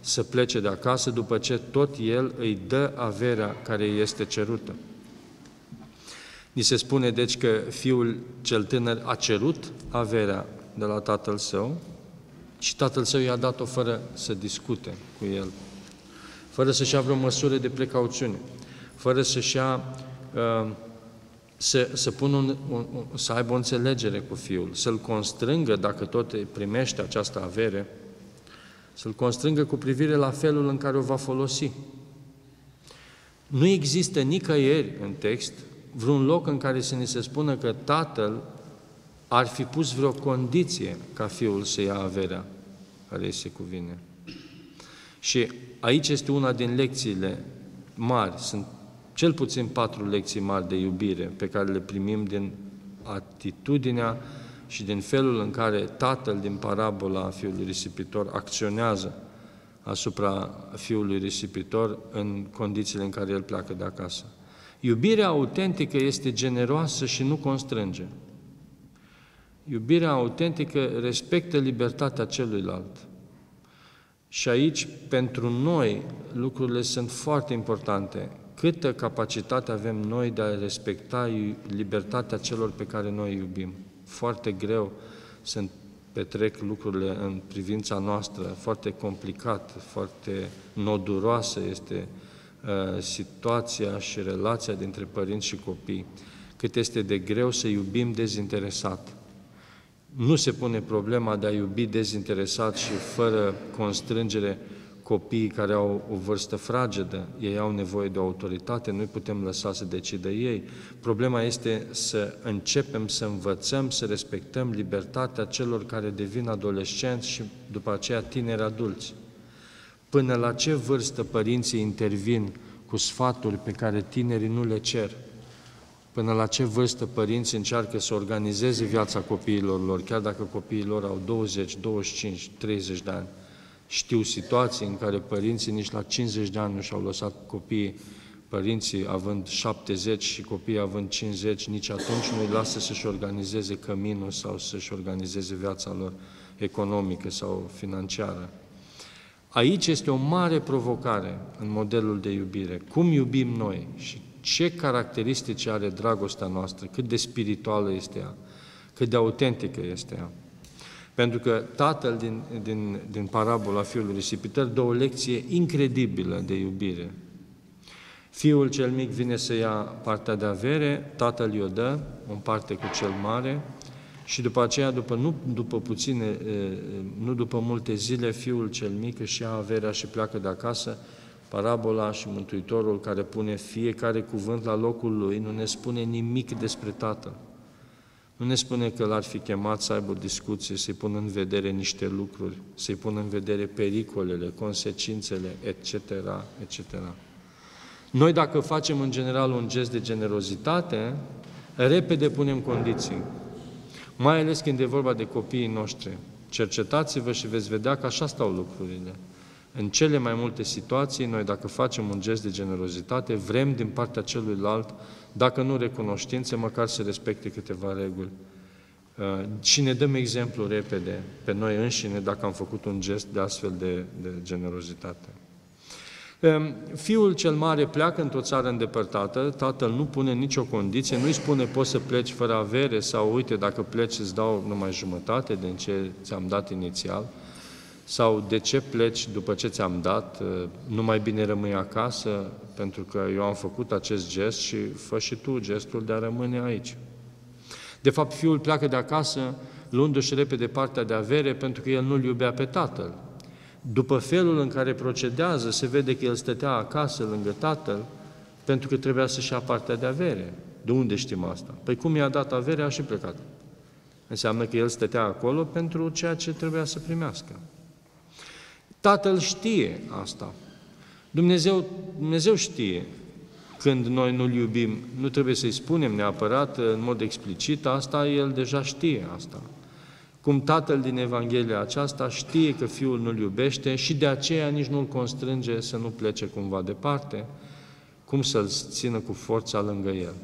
să plece de acasă după ce tot el îi dă averea care este cerută. Ni se spune deci că fiul cel tânăr a cerut averea de la tatăl său și tatăl său i-a dat-o fără să discute cu el, fără să-și ia vreo măsură de precauțiune, fără să-și ia uh, să, să, pună un, un, să aibă o înțelegere cu fiul, să-l constrângă, dacă tot primește această avere, să-l constrângă cu privire la felul în care o va folosi. Nu există nicăieri în text vreun loc în care să ni se spună că tatăl ar fi pus vreo condiție ca fiul să ia averea care îi se cuvine. Și aici este una din lecțiile mari, sunt cel puțin patru lecții mari de iubire pe care le primim din atitudinea și din felul în care tatăl din parabola fiului risipitor acționează asupra fiului risipitor în condițiile în care el pleacă de acasă. Iubirea autentică este generoasă și nu constrânge. Iubirea autentică respectă libertatea celuilalt. Și aici, pentru noi, lucrurile sunt foarte importante câtă capacitate avem noi de a respecta libertatea celor pe care noi iubim. Foarte greu sunt petrec lucrurile în privința noastră, foarte complicat, foarte noduroasă este uh, situația și relația dintre părinți și copii, cât este de greu să iubim dezinteresat. Nu se pune problema de a iubi dezinteresat și fără constrângere copiii care au o vârstă fragedă, ei au nevoie de o autoritate, noi putem lăsa să decidă ei. Problema este să începem să învățăm, să respectăm libertatea celor care devin adolescenți și după aceea tineri adulți. Până la ce vârstă părinții intervin cu sfaturi pe care tinerii nu le cer? Până la ce vârstă părinții încearcă să organizeze viața copiilor lor, chiar dacă copiii lor au 20, 25, 30 de ani? Știu situații în care părinții nici la 50 de ani nu și-au lăsat copiii părinții având 70 și copiii având 50, nici atunci nu îi lasă să-și organizeze căminul sau să-și organizeze viața lor economică sau financiară. Aici este o mare provocare în modelul de iubire. Cum iubim noi și ce caracteristici are dragostea noastră, cât de spirituală este ea, cât de autentică este ea. Pentru că tatăl din, din, din parabola fiului risipitor dă o lecție incredibilă de iubire. Fiul cel mic vine să ia partea de avere, tatăl i-o dă, în parte cu cel mare, și după aceea, după, nu după puține, nu după multe zile, fiul cel mic își ia averea și pleacă de acasă. Parabola și Mântuitorul care pune fiecare cuvânt la locul lui nu ne spune nimic despre Tatăl. Nu ne spune că l-ar fi chemat să aibă o discuție, să-i pună în vedere niște lucruri, să-i pună în vedere pericolele, consecințele, etc., etc. Noi, dacă facem în general un gest de generozitate, repede punem condiții. Mai ales când e vorba de copiii noștri. Cercetați-vă și veți vedea că așa stau lucrurile. În cele mai multe situații, noi dacă facem un gest de generozitate, vrem din partea celuilalt, dacă nu recunoștințe, măcar să respecte câteva reguli. Uh, și ne dăm exemplu repede pe noi înșine dacă am făcut un gest de astfel de, de generozitate. Ehm, fiul cel mare pleacă într-o țară îndepărtată, tatăl nu pune nicio condiție, nu-i spune poți să pleci fără avere sau uite dacă pleci îți dau numai jumătate din ce ți-am dat inițial sau de ce pleci după ce ți-am dat, ehm, nu mai bine rămâi acasă pentru că eu am făcut acest gest și fă și tu gestul de a rămâne aici. De fapt, fiul pleacă de acasă luându-și repede partea de avere pentru că el nu-l iubea pe tatăl. După felul în care procedează, se vede că el stătea acasă lângă tatăl, pentru că trebuia să-și ia partea de avere. De unde știm asta? Păi cum i-a dat averea, a și plecat. Înseamnă că el stătea acolo pentru ceea ce trebuia să primească. Tatăl știe asta. Dumnezeu, Dumnezeu știe când noi nu-L iubim. Nu trebuie să-i spunem neapărat în mod explicit asta, El deja știe asta cum tatăl din Evanghelia aceasta știe că fiul nu-l iubește și de aceea nici nu-l constrânge să nu plece cumva departe, cum să-l țină cu forța lângă el.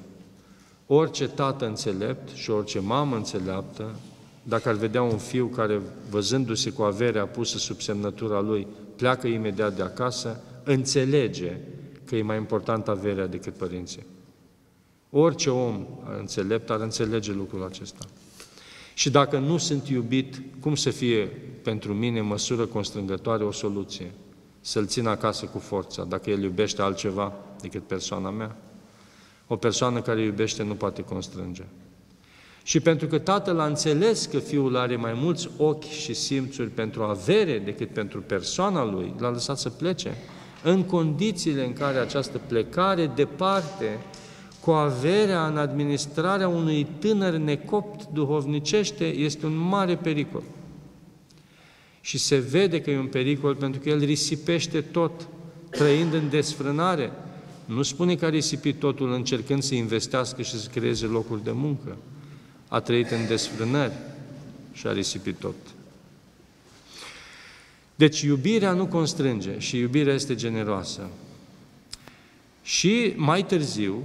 Orice tată înțelept și orice mamă înțeleaptă, dacă ar vedea un fiu care, văzându-se cu averea pusă sub semnătura lui, pleacă imediat de acasă, înțelege că e mai important averea decât părinții. Orice om înțelept ar înțelege lucrul acesta. Și dacă nu sunt iubit, cum să fie pentru mine măsură constrângătoare o soluție? Să-l țin acasă cu forța, dacă el iubește altceva decât persoana mea? O persoană care iubește nu poate constrânge. Și pentru că tatăl a înțeles că fiul are mai mulți ochi și simțuri pentru avere decât pentru persoana lui, l-a lăsat să plece. În condițiile în care această plecare departe cu averea în administrarea unui tânăr necopt duhovnicește este un mare pericol. Și se vede că e un pericol pentru că el risipește tot, trăind în desfrânare. Nu spune că a risipit totul încercând să investească și să creeze locuri de muncă. A trăit în desfrânări și a risipit tot. Deci iubirea nu constrânge și iubirea este generoasă. Și mai târziu,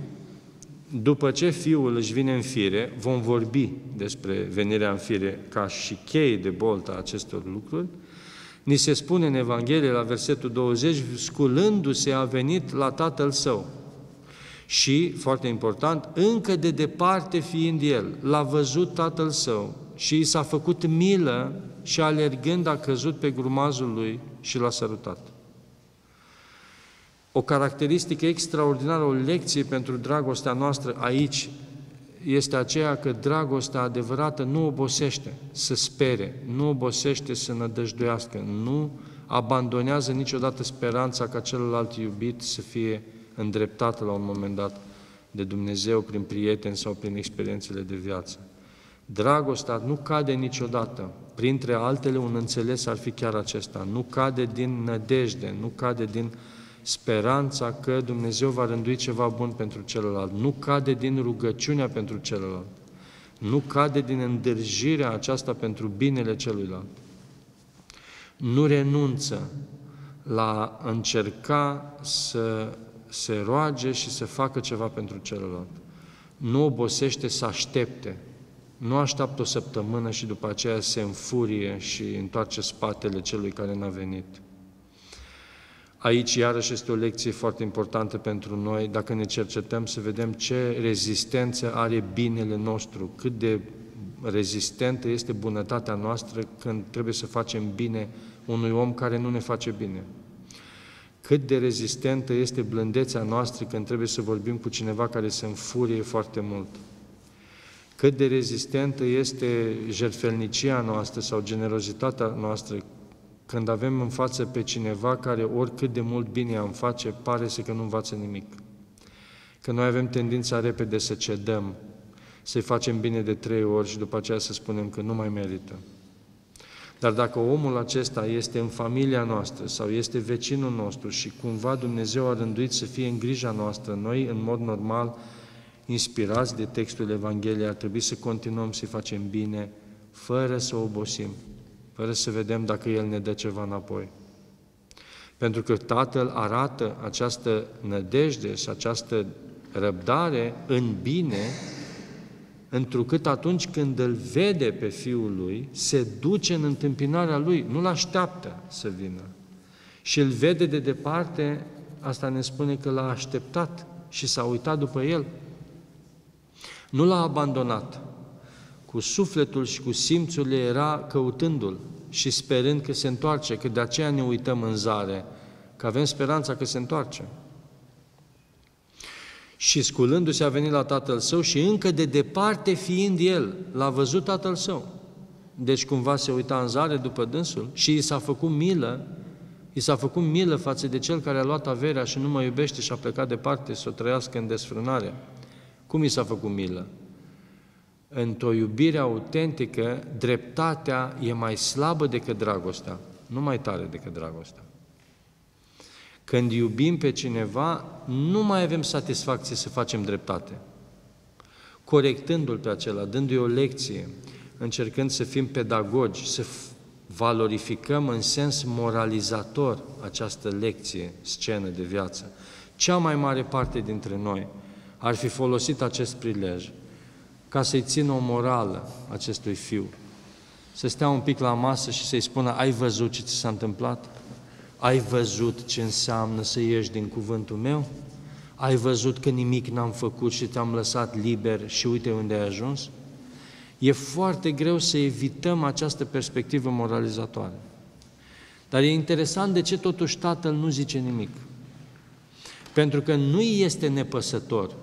după ce Fiul își vine în fire, vom vorbi despre venirea în fire ca și cheie de bolta acestor lucruri, ni se spune în Evanghelie, la versetul 20, sculându-se a venit la Tatăl Său. Și, foarte important, încă de departe fiind El, l-a văzut Tatăl Său și i s-a făcut milă și alergând a căzut pe grumazul Lui și l-a sărutat o caracteristică extraordinară, o lecție pentru dragostea noastră aici este aceea că dragostea adevărată nu obosește să spere, nu obosește să nădăjduiască, nu abandonează niciodată speranța ca celălalt iubit să fie îndreptat la un moment dat de Dumnezeu prin prieteni sau prin experiențele de viață. Dragostea nu cade niciodată. Printre altele, un înțeles ar fi chiar acesta. Nu cade din nădejde, nu cade din uh, speranța că Dumnezeu va rândui ceva bun pentru celălalt. Nu cade din rugăciunea pentru celălalt. Nu cade din îndârjirea aceasta pentru binele celuilalt. Nu renunță la încerca să se roage și să facă ceva pentru celălalt. Nu obosește să aștepte. Nu așteaptă o săptămână și după aceea se înfurie și întoarce spatele celui care n-a venit. Aici, iarăși, este o lecție foarte importantă pentru noi, dacă ne cercetăm să vedem ce rezistență are binele nostru, cât de rezistentă este bunătatea noastră când trebuie să facem bine unui om care nu ne face bine. Cât de rezistentă este blândețea noastră când trebuie să vorbim cu cineva care se înfurie foarte mult. Cât de rezistentă este jertfelnicia noastră sau generozitatea noastră când avem în față pe cineva care oricât de mult bine am face, pare să că nu învață nimic. Că noi avem tendința repede să cedăm, să-i facem bine de trei ori și după aceea să spunem că nu mai merită. Dar dacă omul acesta este în familia noastră sau este vecinul nostru și cumva Dumnezeu a rânduit să fie în grija noastră, noi, în mod normal, inspirați de textul Evangheliei, ar trebui să continuăm să-i facem bine, fără să obosim, fără să vedem dacă El ne dă ceva înapoi. Pentru că Tatăl arată această nădejde și această răbdare în bine întrucât atunci când îl vede pe Fiul lui, se duce în întâmpinarea lui, nu-l așteaptă să vină. Și îl vede de departe, asta ne spune că l-a așteptat și s-a uitat după el. Nu l-a abandonat. Cu sufletul și cu simțurile era căutându-l și sperând că se întoarce, că de aceea ne uităm în zare, că avem speranța că se întoarce. Și sculându-se a venit la tatăl său și încă de departe fiind el, l-a văzut tatăl său. Deci cumva se uita în zare după dânsul și i s-a făcut milă, i s-a făcut milă față de cel care a luat averea și nu mă iubește și a plecat departe să o trăiască în desfrânare. Cum i s-a făcut milă? Într-o iubire autentică, dreptatea e mai slabă decât dragostea, nu mai tare decât dragostea. Când iubim pe cineva, nu mai avem satisfacție să facem dreptate. Corectându-l pe acela, dându-i o lecție, încercând să fim pedagogi, să valorificăm în sens moralizator această lecție, scenă de viață. Cea mai mare parte dintre noi ar fi folosit acest prilej ca să-i țină o morală acestui fiu, să stea un pic la masă și să-i spună, ai văzut ce ți s-a întâmplat? Ai văzut ce înseamnă să ieși din cuvântul meu? Ai văzut că nimic n-am făcut și te-am lăsat liber și uite unde ai ajuns? E foarte greu să evităm această perspectivă moralizatoare. Dar e interesant de ce totuși tatăl nu zice nimic. Pentru că nu este nepăsător.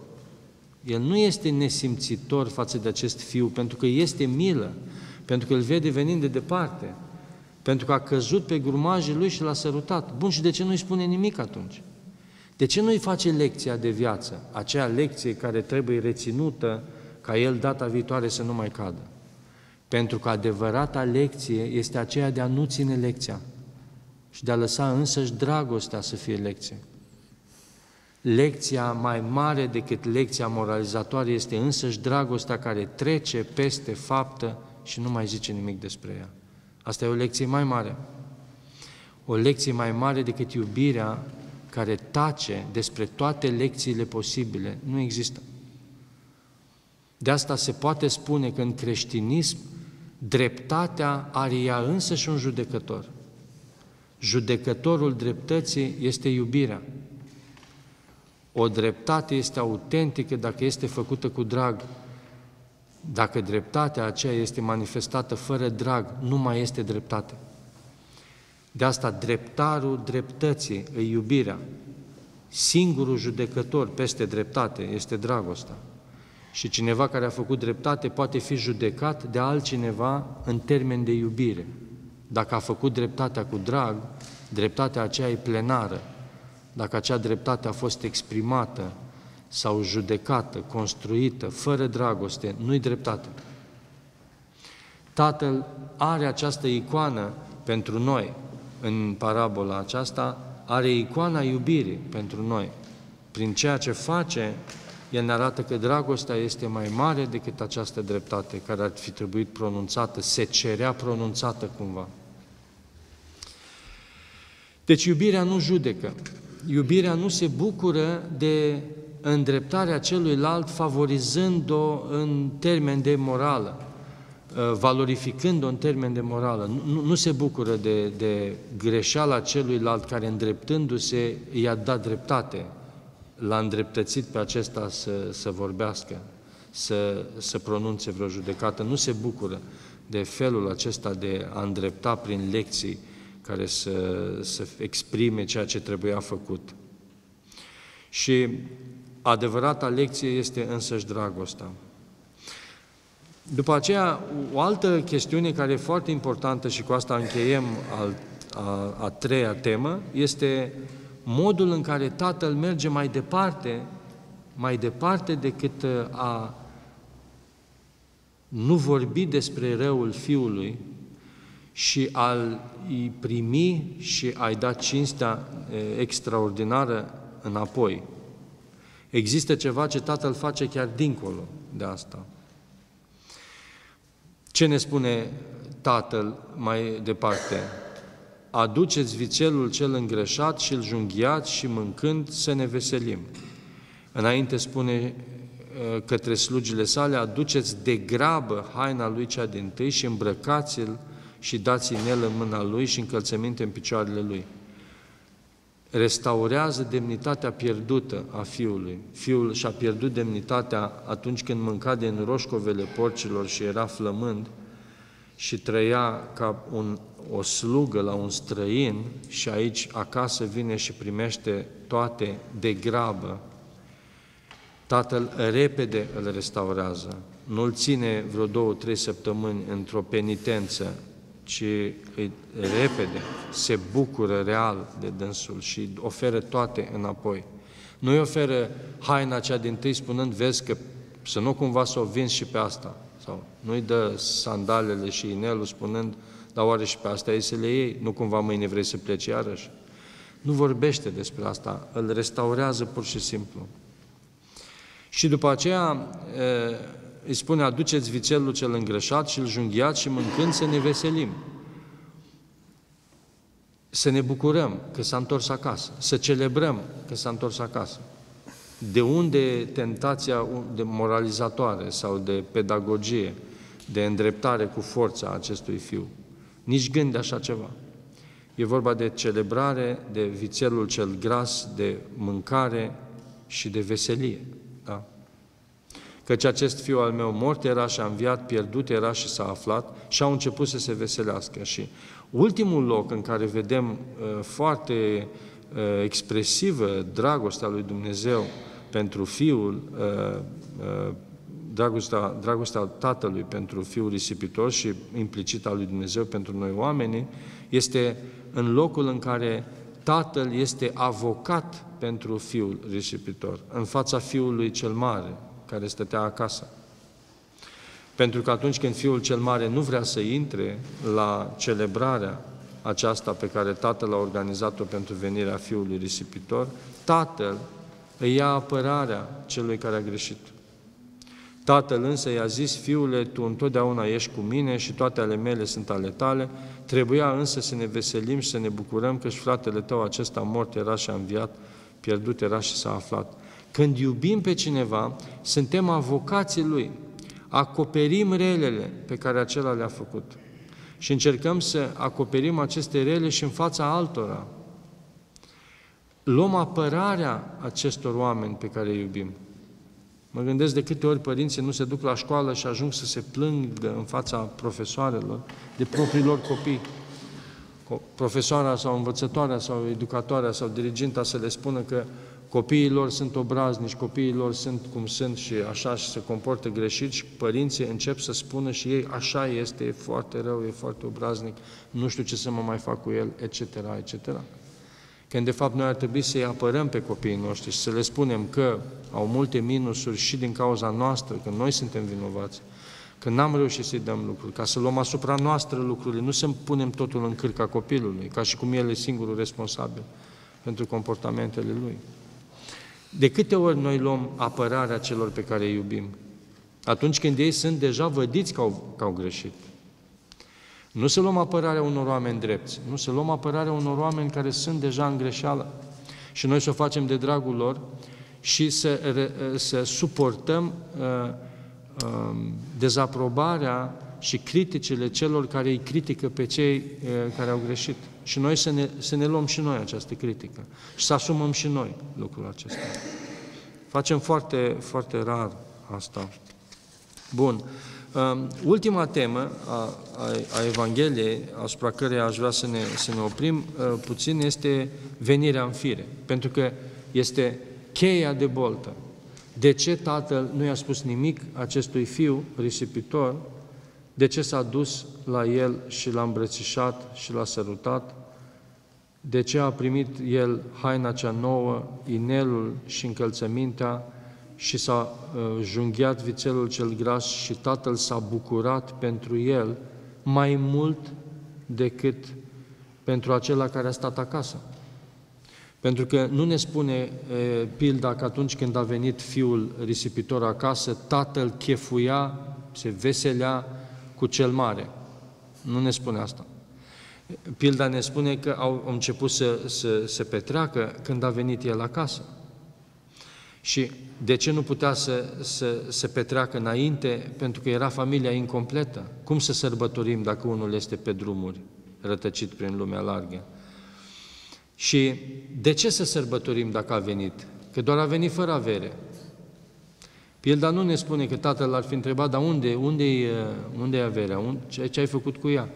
El nu este nesimțitor față de acest fiu, pentru că este milă, pentru că îl vede venind de departe pentru că a căzut pe grumajii lui și l-a sărutat. Bun, și de ce nu-i spune nimic atunci? De ce nu-i face lecția de viață, aceea lecție care trebuie reținută ca el data viitoare să nu mai cadă? Pentru că adevărata lecție este aceea de a nu ține lecția și de a lăsa însăși dragostea să fie lecție. Lecția mai mare decât lecția moralizatoare este însăși dragostea care trece peste faptă și nu mai zice nimic despre ea. Asta e o lecție mai mare. O lecție mai mare decât iubirea care tace despre toate lecțiile posibile. Nu există. De asta se poate spune că în creștinism dreptatea are ea însă și un judecător. Judecătorul dreptății este iubirea. O dreptate este autentică dacă este făcută cu drag, dacă dreptatea aceea este manifestată fără drag, nu mai este dreptate. De asta dreptarul dreptății e iubirea. Singurul judecător peste dreptate este dragostea. Și cineva care a făcut dreptate poate fi judecat de altcineva în termen de iubire. Dacă a făcut dreptatea cu drag, dreptatea aceea e plenară. Dacă acea dreptate a fost exprimată sau judecată, construită, fără dragoste, nu-i dreptate. Tatăl are această icoană pentru noi, în parabola aceasta, are icoana iubirii pentru noi. Prin ceea ce face, el ne arată că dragostea este mai mare decât această dreptate care ar fi trebuit pronunțată, se cerea pronunțată cumva. Deci iubirea nu judecă, iubirea nu se bucură de îndreptarea celuilalt favorizând-o în termen de morală, uh, valorificând-o în termen de morală. Nu, nu se bucură de, de greșeala celuilalt care îndreptându-se i-a dat dreptate, l-a îndreptățit pe acesta să, să vorbească, să, să pronunțe vreo judecată. Nu se bucură de felul acesta de a îndrepta prin lecții care să, să exprime ceea ce trebuia făcut. Și adevărata lecție este însăși dragostea. După aceea, o altă chestiune care e foarte importantă și cu asta încheiem al, a, a treia temă, este modul în care Tatăl merge mai departe, mai departe decât a nu vorbi despre răul Fiului și al i primi și a-i da cinstea extraordinară înapoi. Există ceva ce Tatăl face chiar dincolo de asta. Ce ne spune Tatăl mai departe? Aduceți vițelul cel îngreșat și îl junghiați și mâncând să ne veselim. Înainte spune uh, către slugile sale, aduceți de grabă haina lui cea din tâi și îmbrăcați-l și dați în el în mâna lui și încălțăminte în picioarele lui restaurează demnitatea pierdută a fiului. Fiul și-a pierdut demnitatea atunci când mânca din roșcovele porcilor și era flămând și trăia ca un, o slugă la un străin și aici acasă vine și primește toate de grabă. Tatăl repede îl restaurează, nu-l ține vreo două, trei săptămâni într-o penitență, ci îi repede se bucură real de dânsul și oferă toate înapoi. Nu îi oferă haina cea din tâi spunând, vezi că să nu cumva să o vinzi și pe asta. Sau nu-i dă sandalele și inelul spunând, dar oare și pe asta ei să le iei? Nu cumva mâine vrei să pleci iarăși? Nu vorbește despre asta, îl restaurează pur și simplu. Și după aceea îi spune, aduceți vițelul cel îngreșat și îl junghiați și mâncând să ne veselim. Să ne bucurăm că s-a întors acasă, să celebrăm că s-a întors acasă. De unde tentația de moralizatoare sau de pedagogie, de îndreptare cu forța acestui fiu? Nici gând de așa ceva. E vorba de celebrare, de vițelul cel gras, de mâncare și de veselie. Da? căci acest fiu al meu mort era și a înviat, pierdut era și s-a aflat și au început să se veselească. Și ultimul loc în care vedem uh, foarte uh, expresivă dragostea lui Dumnezeu pentru Fiul, uh, uh, dragostea, dragostea Tatălui pentru Fiul risipitor și implicit al lui Dumnezeu pentru noi oamenii, este în locul în care Tatăl este avocat pentru Fiul risipitor, în fața Fiului cel mare, care stătea acasă. Pentru că atunci când Fiul cel Mare nu vrea să intre la celebrarea aceasta pe care Tatăl a organizat-o pentru venirea Fiului risipitor, Tatăl îi ia apărarea celui care a greșit. Tatăl însă i-a zis, Fiule, tu întotdeauna ești cu mine și toate ale mele sunt ale tale, trebuia însă să ne veselim și să ne bucurăm că și fratele tău acesta mort era și a înviat, pierdut era și s-a aflat. Când iubim pe cineva, suntem avocații lui, acoperim relele pe care acela le-a făcut și încercăm să acoperim aceste rele și în fața altora. Luăm apărarea acestor oameni pe care îi iubim. Mă gândesc de câte ori părinții nu se duc la școală și ajung să se plângă în fața profesoarelor de propriilor copii. Profesoara sau învățătoarea sau educatoarea sau diriginta să le spună că copiilor sunt obraznici, copiilor sunt cum sunt și așa și se comportă greșit și părinții încep să spună și ei așa este, e foarte rău, e foarte obraznic, nu știu ce să mă mai fac cu el, etc., etc. Când de fapt noi ar trebui să-i apărăm pe copiii noștri și să le spunem că au multe minusuri și din cauza noastră, că noi suntem vinovați, că n-am reușit să-i dăm lucruri, ca să luăm asupra noastră lucrurile, nu să punem totul în cârca copilului, ca și cum el e singurul responsabil pentru comportamentele lui. De câte ori noi luăm apărarea celor pe care îi iubim? Atunci când ei sunt deja vădiți că au, că au greșit. Nu să luăm apărarea unor oameni drepți, nu să luăm apărarea unor oameni care sunt deja în greșeală. și noi să o facem de dragul lor și să, să suportăm uh, uh, dezaprobarea și criticile celor care îi critică pe cei uh, care au greșit. Și noi să ne, să ne luăm și noi această critică și să asumăm și noi lucrul acesta. Facem foarte, foarte rar asta. Bun. Um, ultima temă a, a, a Evangheliei, asupra care aș vrea să ne, să ne oprim uh, puțin, este venirea în fire. Pentru că este cheia de boltă. De ce tatăl nu i-a spus nimic acestui fiu risipitor? De ce s-a dus la el și l-a îmbrățișat și l-a sărutat? De ce a primit el haina cea nouă, inelul și încălțămintea și s-a uh, junghiat vițelul cel gras și tatăl s-a bucurat pentru el mai mult decât pentru acela care a stat acasă? Pentru că nu ne spune e, pilda că atunci când a venit fiul risipitor acasă, tatăl chefuia, se veselea cu cel mare. Nu ne spune asta. Pilda ne spune că au început să, să se petreacă când a venit el acasă. Și de ce nu putea să, să se petreacă înainte? Pentru că era familia incompletă. Cum să sărbătorim dacă unul este pe drumuri, rătăcit prin lumea largă? Și de ce să sărbătorim dacă a venit? Că doar a venit fără avere. Pilda nu ne spune că tatăl ar fi întrebat, dar unde, unde, e, unde e averea? Unde, ce, ce ai făcut cu ea?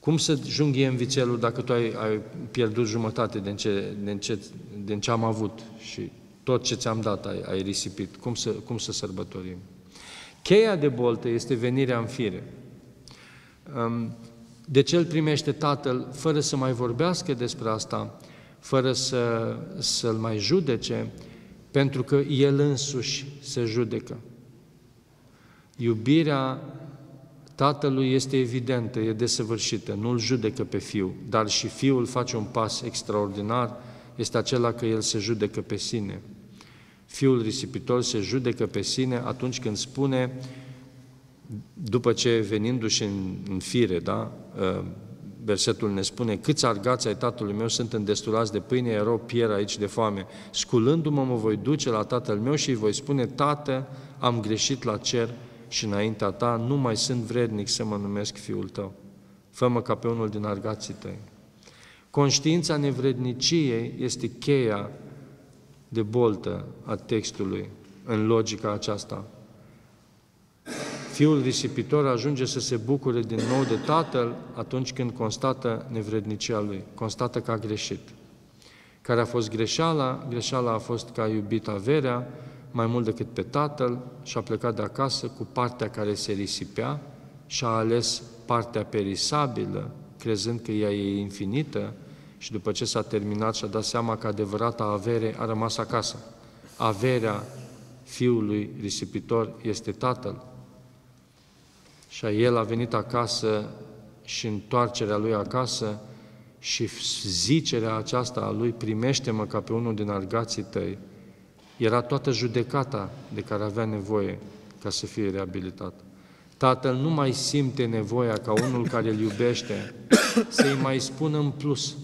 Cum să junghiem vițelul dacă tu ai, ai pierdut jumătate din ce, din, ce, din ce am avut și tot ce ți-am dat ai, ai risipit? Cum să, cum să sărbătorim? Cheia de boltă este venirea în fire. Um, de ce îl primește Tatăl fără să mai vorbească despre asta, fără să, să-l mai judece, pentru că El însuși se judecă. Iubirea Tatălui este evidentă, e desăvârșită, nu-l judecă pe Fiul, dar și Fiul face un pas extraordinar, este acela că El se judecă pe sine. Fiul risipitor se judecă pe sine atunci când spune după ce venindu-și în, în fire, da, ă, versetul ne spune, câți argați ai tatălui meu sunt îndestulați de pâine, erau pier aici de foame. Sculându-mă, mă voi duce la tatăl meu și îi voi spune, Tată, am greșit la cer și înaintea ta, nu mai sunt vrednic să mă numesc fiul tău. Fă-mă ca pe unul din argații tăi. Conștiința nevredniciei este cheia de boltă a textului în logica aceasta. Fiul risipitor ajunge să se bucure din nou de tatăl atunci când constată nevrednicia lui, constată că a greșit. Care a fost greșeala? Greșeala a fost că a iubit averea mai mult decât pe tatăl și a plecat de acasă cu partea care se risipea și a ales partea perisabilă, crezând că ea e infinită și după ce s-a terminat și-a dat seama că adevărata avere a rămas acasă. Averea fiului risipitor este tatăl. Și el a venit acasă și întoarcerea lui acasă și zicerea aceasta a lui, primește-mă ca pe unul din argații tăi, era toată judecata de care avea nevoie ca să fie reabilitat. Tatăl nu mai simte nevoia ca unul care îl iubește să-i mai spună în plus,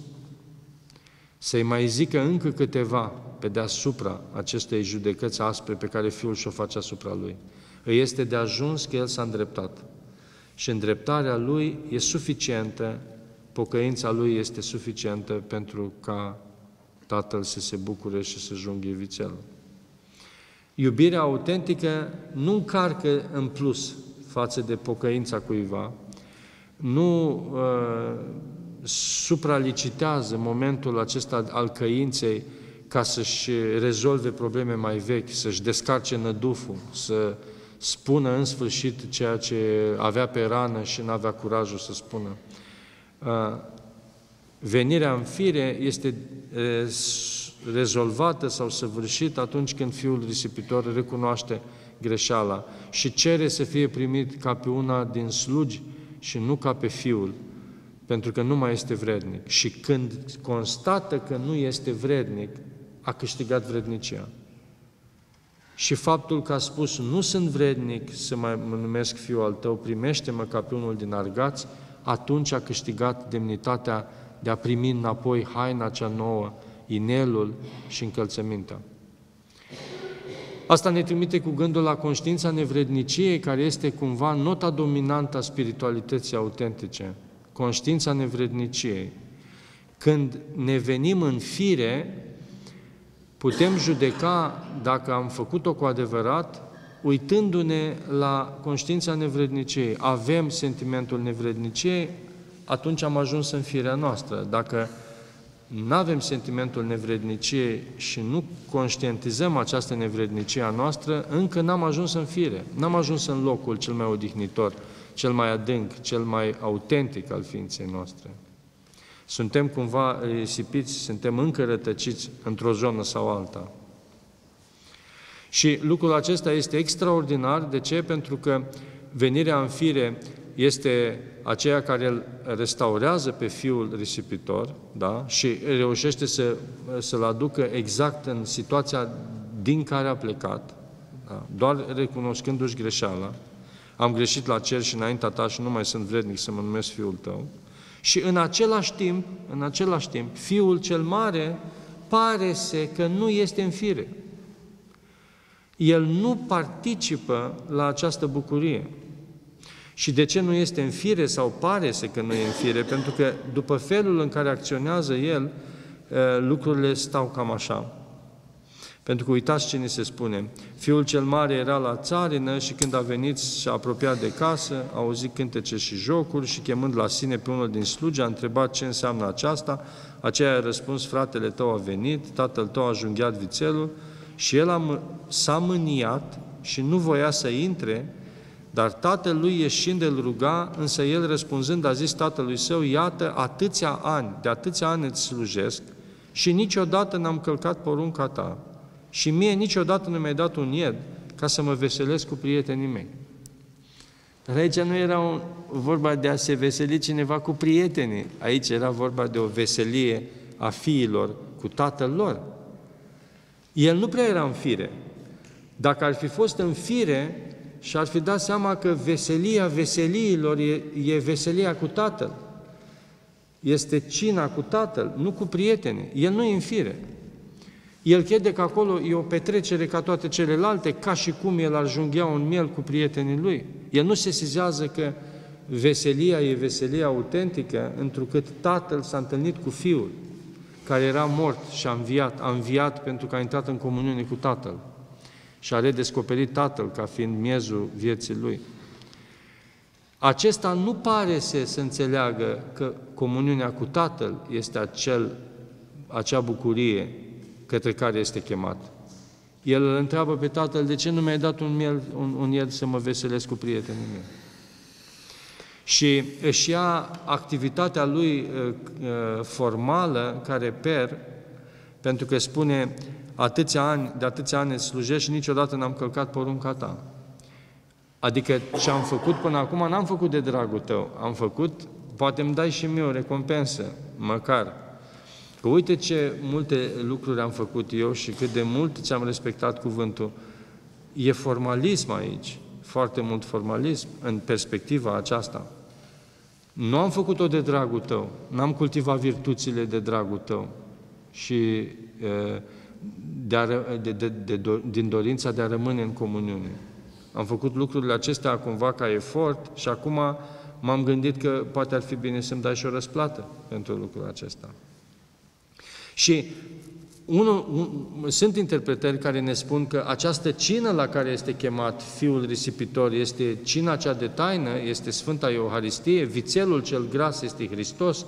să-i mai zică încă câteva pe deasupra acestei judecăți aspre pe care Fiul și-o face asupra Lui. Îi este de ajuns că El s-a îndreptat și îndreptarea lui e suficientă, pocăința lui este suficientă pentru ca Tatăl să se bucure și să junghe vițelul. Iubirea autentică nu încarcă în plus față de pocăința cuiva, nu uh, supralicitează momentul acesta al căinței ca să-și rezolve probleme mai vechi, să-și descarce năduful, să spună în sfârșit ceea ce avea pe rană și nu avea curajul să spună. Venirea în fire este rezolvată sau săvârșită atunci când fiul risipitor recunoaște greșeala și cere să fie primit ca pe una din slugi și nu ca pe fiul, pentru că nu mai este vrednic. Și când constată că nu este vrednic, a câștigat vrednicia și faptul că a spus, nu sunt vrednic să mai mă numesc fiul al tău, primește-mă ca pe unul din argați, atunci a câștigat demnitatea de a primi înapoi haina cea nouă inelul și încălțămintea. Asta ne trimite cu gândul la conștiința nevredniciei, care este cumva nota dominantă a spiritualității autentice. Conștiința nevredniciei. Când ne venim în fire, putem judeca dacă am făcut-o cu adevărat, uitându-ne la conștiința nevredniciei. Avem sentimentul nevredniciei, atunci am ajuns în firea noastră. Dacă nu avem sentimentul nevredniciei și nu conștientizăm această nevrednicie a noastră, încă n-am ajuns în fire, n-am ajuns în locul cel mai odihnitor, cel mai adânc, cel mai autentic al ființei noastre. Suntem cumva risipiți, suntem încă rătăciți într-o zonă sau alta. Și lucrul acesta este extraordinar. De ce? Pentru că venirea în fire este aceea care îl restaurează pe fiul risipitor da? și reușește să, să-l aducă exact în situația din care a plecat, da? doar recunoscându-și greșeala. Am greșit la cer și înaintea ta și nu mai sunt vrednic să mă numesc fiul tău. Și în același timp, în același timp, fiul cel mare pare se că nu este în fire. El nu participă la această bucurie. Și de ce nu este în fire sau pare să că nu e în fire? Pentru că după felul în care acționează el, eh, lucrurile stau cam așa. Pentru că uitați ce ni se spune. Fiul cel mare era la țarină și când a venit și a apropiat de casă, a auzit cântece și jocuri și chemând la sine pe unul din slugi, a întrebat ce înseamnă aceasta. Aceea a răspuns, fratele tău a venit, tatăl tău a junghiat vițelul și el a, s-a mâniat și nu voia să intre dar tatălui ieșind îl ruga, însă el răspunzând a zis tatălui său, iată, atâția ani, de atâția ani îți slujesc și niciodată n-am călcat porunca ta și mie niciodată nu mi-ai dat un ied ca să mă veselesc cu prietenii mei. Dar aici nu era un, vorba de a se veseli cineva cu prietenii, aici era vorba de o veselie a fiilor cu tatăl lor. El nu prea era în fire. Dacă ar fi fost în fire, și ar fi dat seama că veselia veseliilor e, e veselia cu Tatăl. Este cina cu Tatăl, nu cu prietenii. El nu e în fire. El crede că acolo e o petrecere ca toate celelalte, ca și cum el ar junghea un miel cu prietenii lui. El nu se sizează că veselia e veselia autentică, întrucât Tatăl s-a întâlnit cu Fiul, care era mort și a înviat, a înviat pentru că a intrat în comuniune cu Tatăl și a redescoperit Tatăl ca fiind miezul vieții lui. Acesta nu pare să, să înțeleagă că comuniunea cu Tatăl este acel, acea bucurie către care este chemat. El îl întreabă pe Tatăl, de ce nu mi-ai dat un, miel, un, un ied să mă veselesc cu prietenii mei? Și își ia activitatea lui uh, uh, formală, care per, pentru că spune, atâția ani, de atâția ani îți slujești și niciodată n-am călcat porunca ta. Adică ce am făcut până acum n-am făcut de dragul tău, am făcut, poate îmi dai și mie o recompensă, măcar. Că uite ce multe lucruri am făcut eu și cât de mult ți-am respectat cuvântul. E formalism aici, foarte mult formalism în perspectiva aceasta. Nu am făcut-o de dragul tău, n-am cultivat virtuțile de dragul tău și uh, de a, de, de, de, din dorința de a rămâne în comuniune. Am făcut lucrurile acestea cumva ca efort și acum m-am gândit că poate ar fi bine să-mi dai și o răsplată pentru lucrul acesta. Și unul, un, sunt interpretări care ne spun că această cină la care este chemat Fiul Risipitor este cina cea de taină, este Sfânta Euharistie, vițelul cel gras este Hristos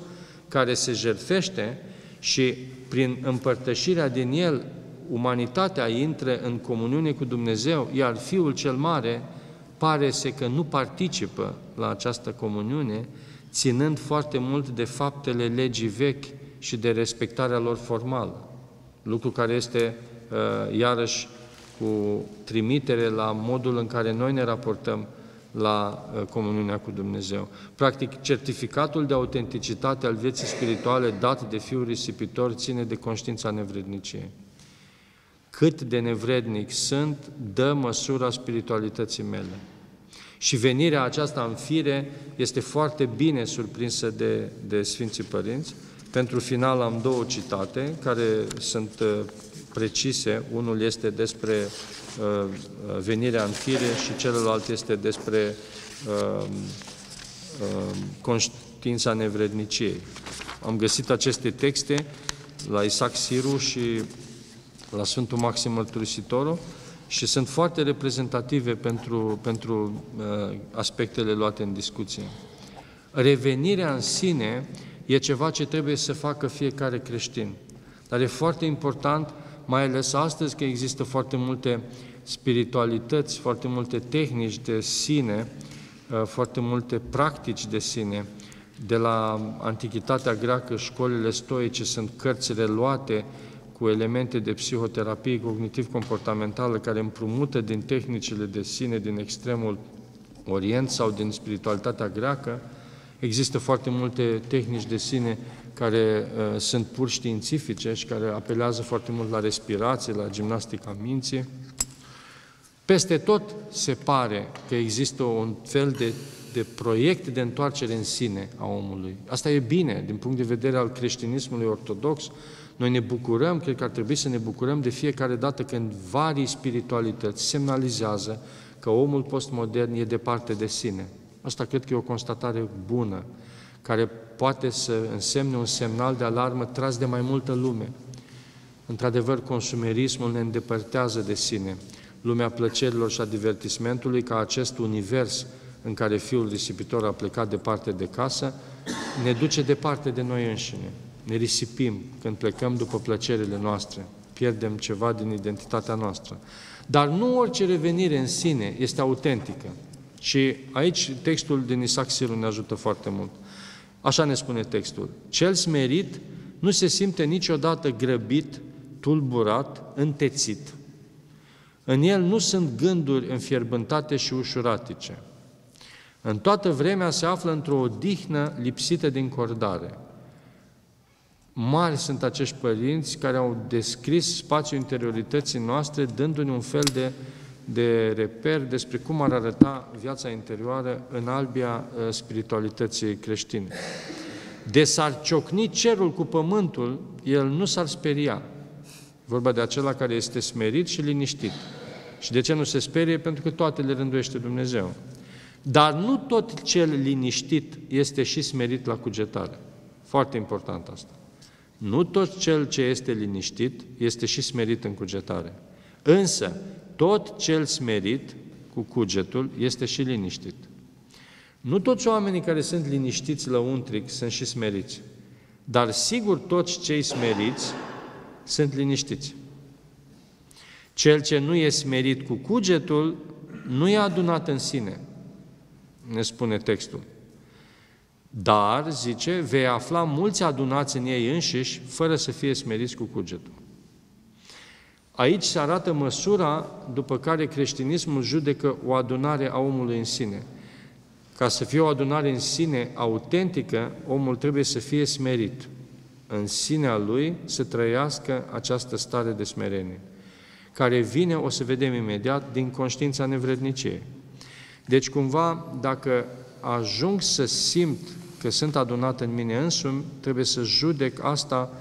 care se jertfește și prin împărtășirea din el, umanitatea intră în comuniune cu Dumnezeu, iar Fiul cel Mare pare să că nu participă la această comuniune, ținând foarte mult de faptele legii vechi și de respectarea lor formală. Lucru care este, uh, iarăși, cu trimitere la modul în care noi ne raportăm la uh, comuniunea cu Dumnezeu. Practic, certificatul de autenticitate al vieții spirituale dat de Fiul Risipitor ține de conștiința nevredniciei. Cât de nevrednic sunt, dă măsura spiritualității mele. Și venirea aceasta în fire este foarte bine surprinsă de, de Sfinții Părinți, Pentru final am două citate care sunt uh, precise. Unul este despre uh, venirea în fire și celălalt este despre uh, uh, conștiința nevredniciei. Am găsit aceste texte la Isaac Siru și la Sfântul Maxim Mărturisitorul și sunt foarte reprezentative pentru, pentru uh, aspectele luate în discuție. Revenirea în sine e ceva ce trebuie să facă fiecare creștin. Dar e foarte important, mai ales astăzi, că există foarte multe spiritualități, foarte multe tehnici de sine, uh, foarte multe practici de sine. De la Antichitatea greacă, școlile stoice sunt cărți reluate cu elemente de psihoterapie cognitiv-comportamentală care împrumută din tehnicile de sine din extremul Orient sau din spiritualitatea greacă, Există foarte multe tehnici de sine care uh, sunt pur științifice și care apelează foarte mult la respirație, la gimnastica minții. Peste tot se pare că există un fel de, de proiect de întoarcere în sine a omului. Asta e bine din punct de vedere al creștinismului ortodox. Noi ne bucurăm, cred că ar trebui să ne bucurăm de fiecare dată când varii spiritualități semnalizează că omul postmodern e departe de sine. Asta cred că e o constatare bună, care poate să însemne un semnal de alarmă tras de mai multă lume. Într-adevăr, consumerismul ne îndepărtează de sine. Lumea plăcerilor și a divertismentului, ca acest univers în care fiul risipitor a plecat departe de casă, ne duce departe de noi înșine. Ne risipim când plecăm după plăcerile noastre. Pierdem ceva din identitatea noastră. Dar nu orice revenire în sine este autentică. Și aici textul din Isaac Siru ne ajută foarte mult. Așa ne spune textul. Cel smerit nu se simte niciodată grăbit, tulburat, întețit. În el nu sunt gânduri înfierbântate și ușuratice. În toată vremea se află într-o odihnă lipsită din cordare. Mari sunt acești părinți care au descris spațiul interiorității noastre, dându-ne un fel de de reper despre cum ar arăta viața interioară în albia uh, spiritualității creștine. De s-ar ciocni cerul cu pământul, el nu s-ar speria. Vorba de acela care este smerit și liniștit. Și de ce nu se sperie? Pentru că toate le rânduiește Dumnezeu. Dar nu tot cel liniștit este și smerit la cugetare. Foarte important asta. Nu tot cel ce este liniștit este și smerit în cugetare. Însă, tot cel smerit cu cugetul este și liniștit. Nu toți oamenii care sunt liniștiți la untric sunt și smeriți, dar sigur toți cei smeriți sunt liniștiți. Cel ce nu e smerit cu cugetul nu e adunat în sine, ne spune textul. Dar, zice, vei afla mulți adunați în ei înșiși, fără să fie smeriți cu cugetul. Aici se arată măsura după care creștinismul judecă o adunare a omului în sine. Ca să fie o adunare în sine autentică, omul trebuie să fie smerit. În sinea lui să trăiască această stare de smerenie, care vine, o să vedem imediat, din conștiința nevredniciei. Deci, cumva, dacă ajung să simt că sunt adunat în mine însumi, trebuie să judec asta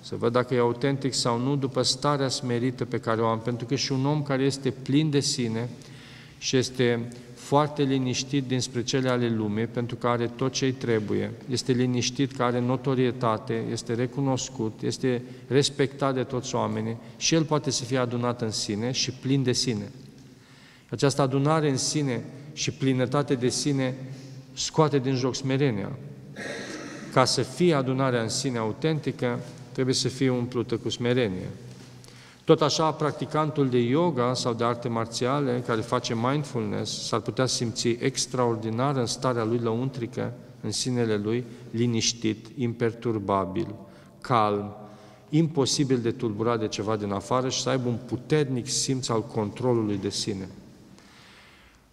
să văd dacă e autentic sau nu după starea smerită pe care o am, pentru că și un om care este plin de sine și este foarte liniștit dinspre cele ale lumii, pentru că are tot ce îi trebuie, este liniștit, că are notorietate, este recunoscut, este respectat de toți oamenii și el poate să fie adunat în sine și plin de sine. Această adunare în sine și plinătate de sine scoate din joc smerenia. Ca să fie adunarea în sine autentică, trebuie să fie umplută cu smerenie. Tot așa, practicantul de yoga sau de arte marțiale care face mindfulness s-ar putea simți extraordinar în starea lui lăuntrică, în sinele lui, liniștit, imperturbabil, calm, imposibil de tulburat de ceva din afară și să aibă un puternic simț al controlului de sine.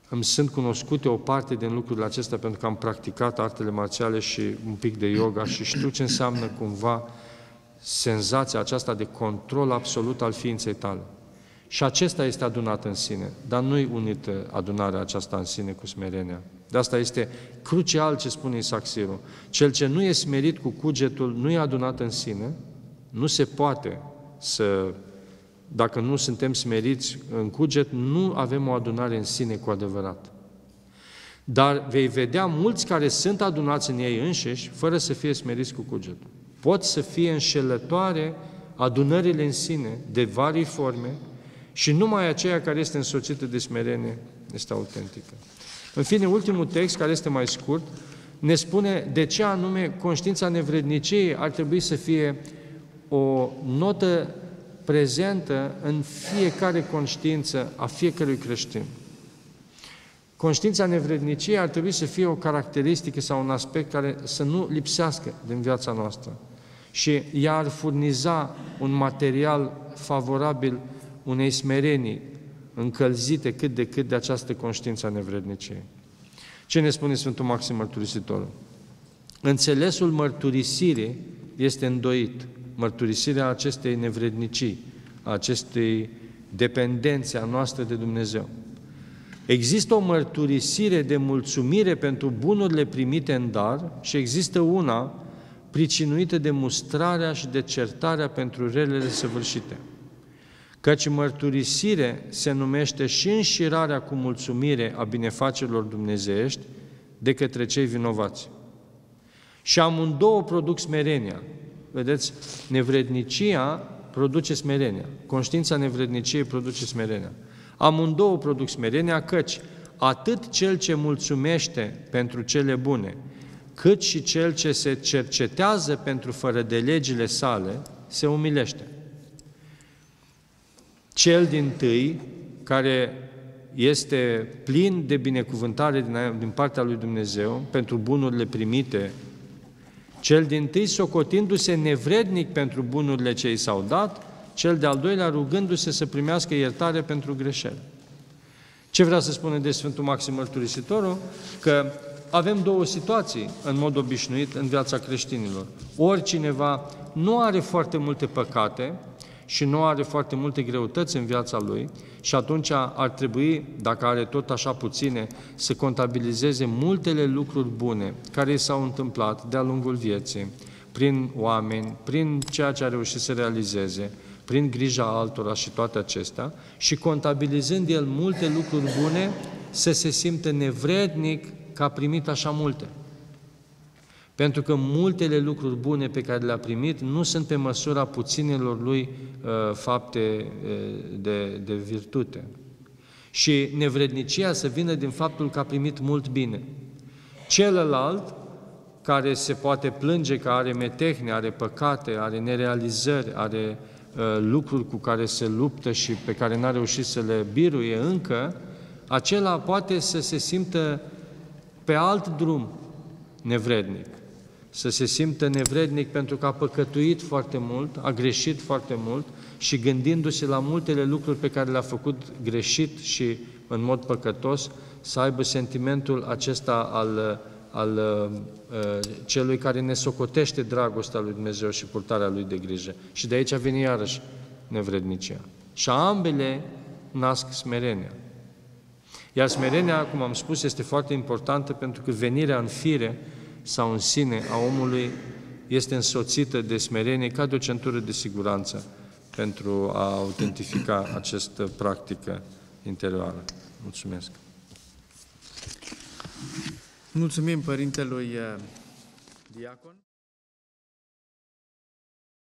Îmi sunt cunoscute o parte din lucrurile acestea pentru că am practicat artele marțiale și un pic de yoga și știu ce înseamnă cumva senzația aceasta de control absolut al ființei tale. Și acesta este adunat în sine, dar nu-i unită adunarea aceasta în sine cu smerenia. De asta este crucial ce spune Isaac Siru. Cel ce nu e smerit cu cugetul nu e adunat în sine, nu se poate să, dacă nu suntem smeriți în cuget, nu avem o adunare în sine cu adevărat. Dar vei vedea mulți care sunt adunați în ei înșiși, fără să fie smeriți cu cugetul. Pot să fie înșelătoare adunările în sine, de vari forme, și numai aceea care este însoțită de smerenie este autentică. În fine, ultimul text, care este mai scurt, ne spune de ce anume conștiința nevredniciei ar trebui să fie o notă prezentă în fiecare conștiință a fiecărui creștin. Conștiința nevredniciei ar trebui să fie o caracteristică sau un aspect care să nu lipsească din viața noastră. Și ea ar furniza un material favorabil unei smerenii încălzite cât de cât de această conștiință a nevredniciei. Ce ne spune Sfântul Maxim Mărturisitorul? Înțelesul mărturisirii este îndoit. Mărturisirea acestei nevrednicii, a acestei dependențe a noastră de Dumnezeu. Există o mărturisire de mulțumire pentru bunurile primite în dar și există una pricinuită de mustrarea și de certarea pentru relele săvârșite. Căci mărturisire se numește și înșirarea cu mulțumire a binefacerilor dumnezeiești de către cei vinovați. Și amândouă produc smerenia. Vedeți, nevrednicia produce smerenia. Conștiința nevredniciei produce smerenia. Amândouă produc smerenia, căci atât cel ce mulțumește pentru cele bune, cât și cel ce se cercetează pentru fără de legile sale, se umilește. Cel din tâi, care este plin de binecuvântare din, din partea lui Dumnezeu pentru bunurile primite, cel din tâi socotindu-se nevrednic pentru bunurile ce i s-au dat, cel de-al doilea rugându-se să primească iertare pentru greșeli. Ce vrea să spună de Sfântul Maxim Mărturisitorul? Că avem două situații în mod obișnuit în viața creștinilor. Ori cineva nu are foarte multe păcate, și nu are foarte multe greutăți în viața lui și atunci ar trebui, dacă are tot așa puține, să contabilizeze multele lucruri bune care i s-au întâmplat de-a lungul vieții, prin oameni, prin ceea ce a reușit să realizeze, prin grija altora și toate acestea, și contabilizând el multe lucruri bune, să se simtă nevrednic că a primit așa multe. Pentru că multele lucruri bune pe care le-a primit nu sunt pe măsura puținelor lui uh, fapte uh, de, de virtute. Și nevrednicia să vină din faptul că a primit mult bine. Celălalt, care se poate plânge că are metehne, are păcate, are nerealizări, are uh, lucruri cu care se luptă și pe care n-a reușit să le biruie încă, acela poate să se simtă pe alt drum nevrednic să se simtă nevrednic pentru că a păcătuit foarte mult, a greșit foarte mult și gândindu-se la multele lucruri pe care le-a făcut greșit și în mod păcătos, să aibă sentimentul acesta al, al uh, celui care ne socotește dragostea lui Dumnezeu și purtarea lui de grijă. Și de aici vine iarăși nevrednicia. Și ambele nasc smerenia. Iar smerenia, cum am spus, este foarte importantă pentru că venirea în fire sau în sine a omului este însoțită de smerenie ca de o centură de siguranță pentru a autentifica această practică interioară. Mulțumesc! Mulțumim Părintelui eh, Diacon.